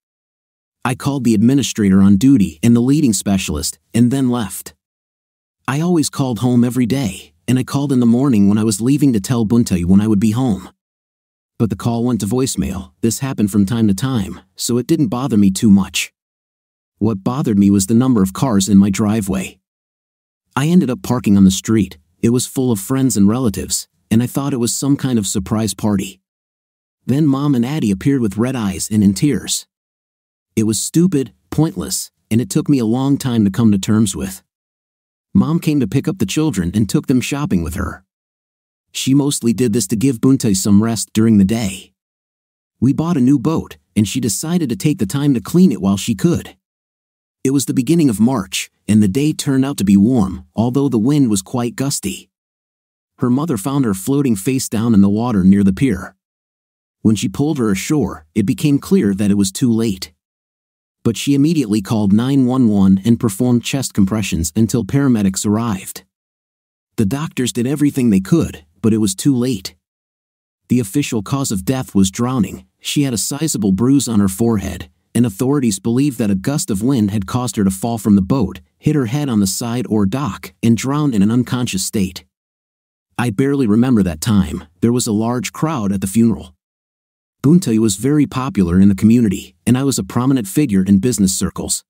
I called the administrator on duty and the leading specialist, and then left. I always called home every day, and I called in the morning when I was leaving to tell Banty when I would be home. But the call went to voicemail. This happened from time to time, so it didn't bother me too much. What bothered me was the number of cars in my driveway. I ended up parking on the street. It was full of friends and relatives, and I thought it was some kind of surprise party. Then Mom and Addie appeared with red eyes and in tears. It was stupid, pointless, and it took me a long time to come to terms with. Mom came to pick up the children and took them shopping with her. She mostly did this to give Banty some rest during the day. We bought a new boat, and she decided to take the time to clean it while she could. It was the beginning of March, and the day turned out to be warm, although the wind was quite gusty. Her mother found her floating face down in the water near the pier. When she pulled her ashore, it became clear that it was too late but she immediately called 911 and performed chest compressions until paramedics arrived. The doctors did everything they could, but it was too late. The official cause of death was drowning. She had a sizable bruise on her forehead, and authorities believed that a gust of wind had caused her to fall from the boat, hit her head on the side or dock, and drowned in an unconscious state. I barely remember that time. There was a large crowd at the funeral. Banty was very popular in the community, and I was a prominent figure in business circles.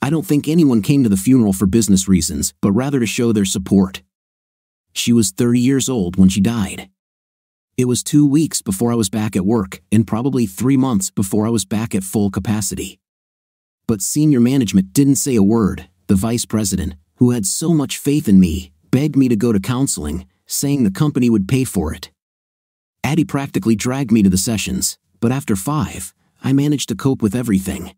I don't think anyone came to the funeral for business reasons, but rather to show their support. She was 30 years old when she died. It was two weeks before I was back at work, and probably three months before I was back at full capacity. But senior management didn't say a word. The vice president, who had so much faith in me, begged me to go to counseling, saying the company would pay for it. Addie practically dragged me to the sessions, but after five, I managed to cope with everything.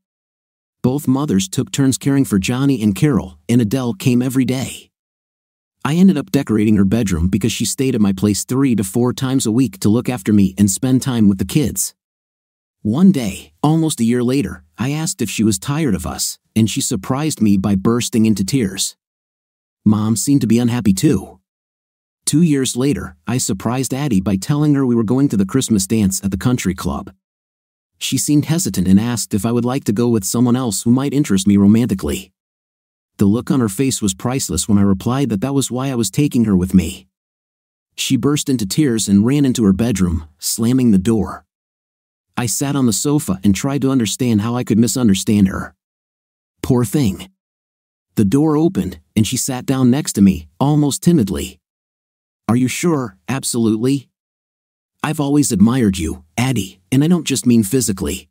Both mothers took turns caring for Johnny and Carol, and Adele came every day. I ended up decorating her bedroom because she stayed at my place three to four times a week to look after me and spend time with the kids. One day, almost a year later, I asked if she was tired of us, and she surprised me by bursting into tears. Mom seemed to be unhappy too. Two years later, I surprised Addie by telling her we were going to the Christmas dance at the country club. She seemed hesitant and asked if I would like to go with someone else who might interest me romantically. The look on her face was priceless when I replied that that was why I was taking her with me. She burst into tears and ran into her bedroom, slamming the door. I sat on the sofa and tried to understand how I could misunderstand her. Poor thing. The door opened, and she sat down next to me, almost timidly. Are you sure? Absolutely? I've always admired you, Addie, and I don't just mean physically.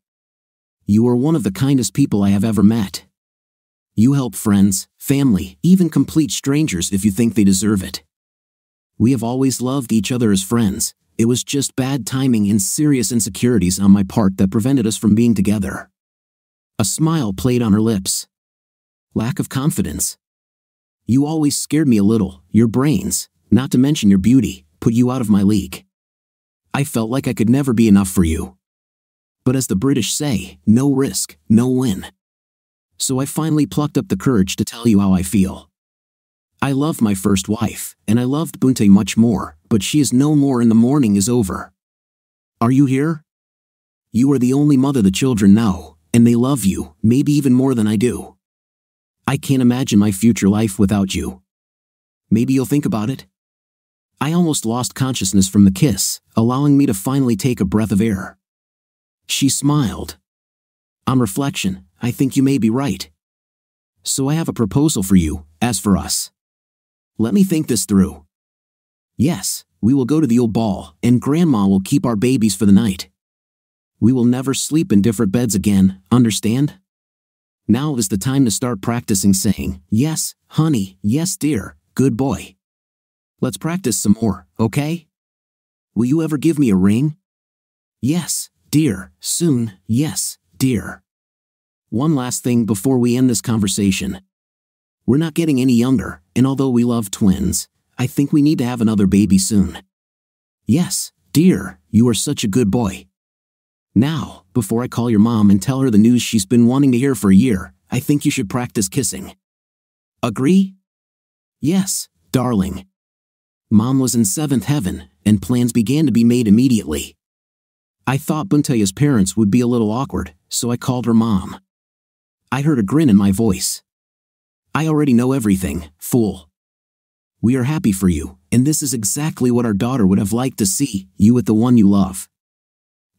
You are one of the kindest people I have ever met. You help friends, family, even complete strangers if you think they deserve it. We have always loved each other as friends. It was just bad timing and serious insecurities on my part that prevented us from being together. A smile played on her lips. Lack of confidence. You always scared me a little, your brains, not to mention your beauty, put you out of my league. I felt like I could never be enough for you. But as the British say, no risk, no win. So I finally plucked up the courage to tell you how I feel. I love my first wife, and I loved Banty much more, but she is no more and the mourning is over. Are you here? You are the only mother the children know, and they love you, maybe even more than I do. I can't imagine my future life without you. Maybe you'll think about it? I almost lost consciousness from the kiss, allowing me to finally take a breath of air. She smiled. On reflection, I think you may be right. So I have a proposal for you, as for us. Let me think this through. Yes, we will go to the old ball, and Grandma will keep our babies for the night. We will never sleep in different beds again, understand? Now is the time to start practicing saying, Yes, honey, yes, dear, good boy. Let's practice some more, okay? Will you ever give me a ring? Yes, dear, soon, yes, dear. One last thing before we end this conversation. We're not getting any younger, and although we love twins, I think we need to have another baby soon. Yes, dear, you are such a good boy. Now, before I call your mom and tell her the news she's been wanting to hear for a year, I think you should practice kissing. Agree? Yes, darling. Mom was in seventh heaven, and plans began to be made immediately. I thought Banty's parents would be a little awkward, so I called her mom. I heard a grin in my voice. I already know everything, fool. We are happy for you, and this is exactly what our daughter would have liked to see you with the one you love.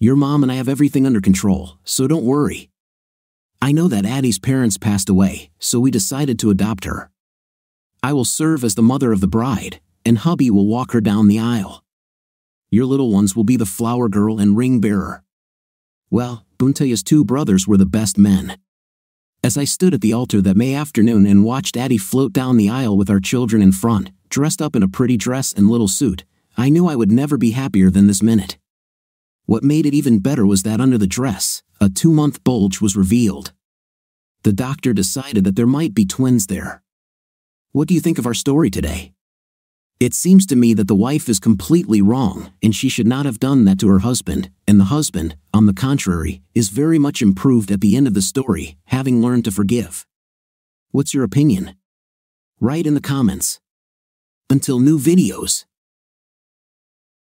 Your mom and I have everything under control, so don't worry. I know that Addie's parents passed away, so we decided to adopt her. I will serve as the mother of the bride, and hubby will walk her down the aisle. Your little ones will be the flower girl and ring bearer. Well, Banty's two brothers were the best men. As I stood at the altar that May afternoon and watched Addie float down the aisle with our children in front, dressed up in a pretty dress and little suit, I knew I would never be happier than this minute. What made it even better was that under the dress, a two month bulge was revealed. The doctor decided that there might be twins there. What do you think of our story today? It seems to me that the wife is completely wrong, and she should not have done that to her husband, and the husband, on the contrary, is very much improved at the end of the story, having learned to forgive. What's your opinion? Write in the comments. Until new videos.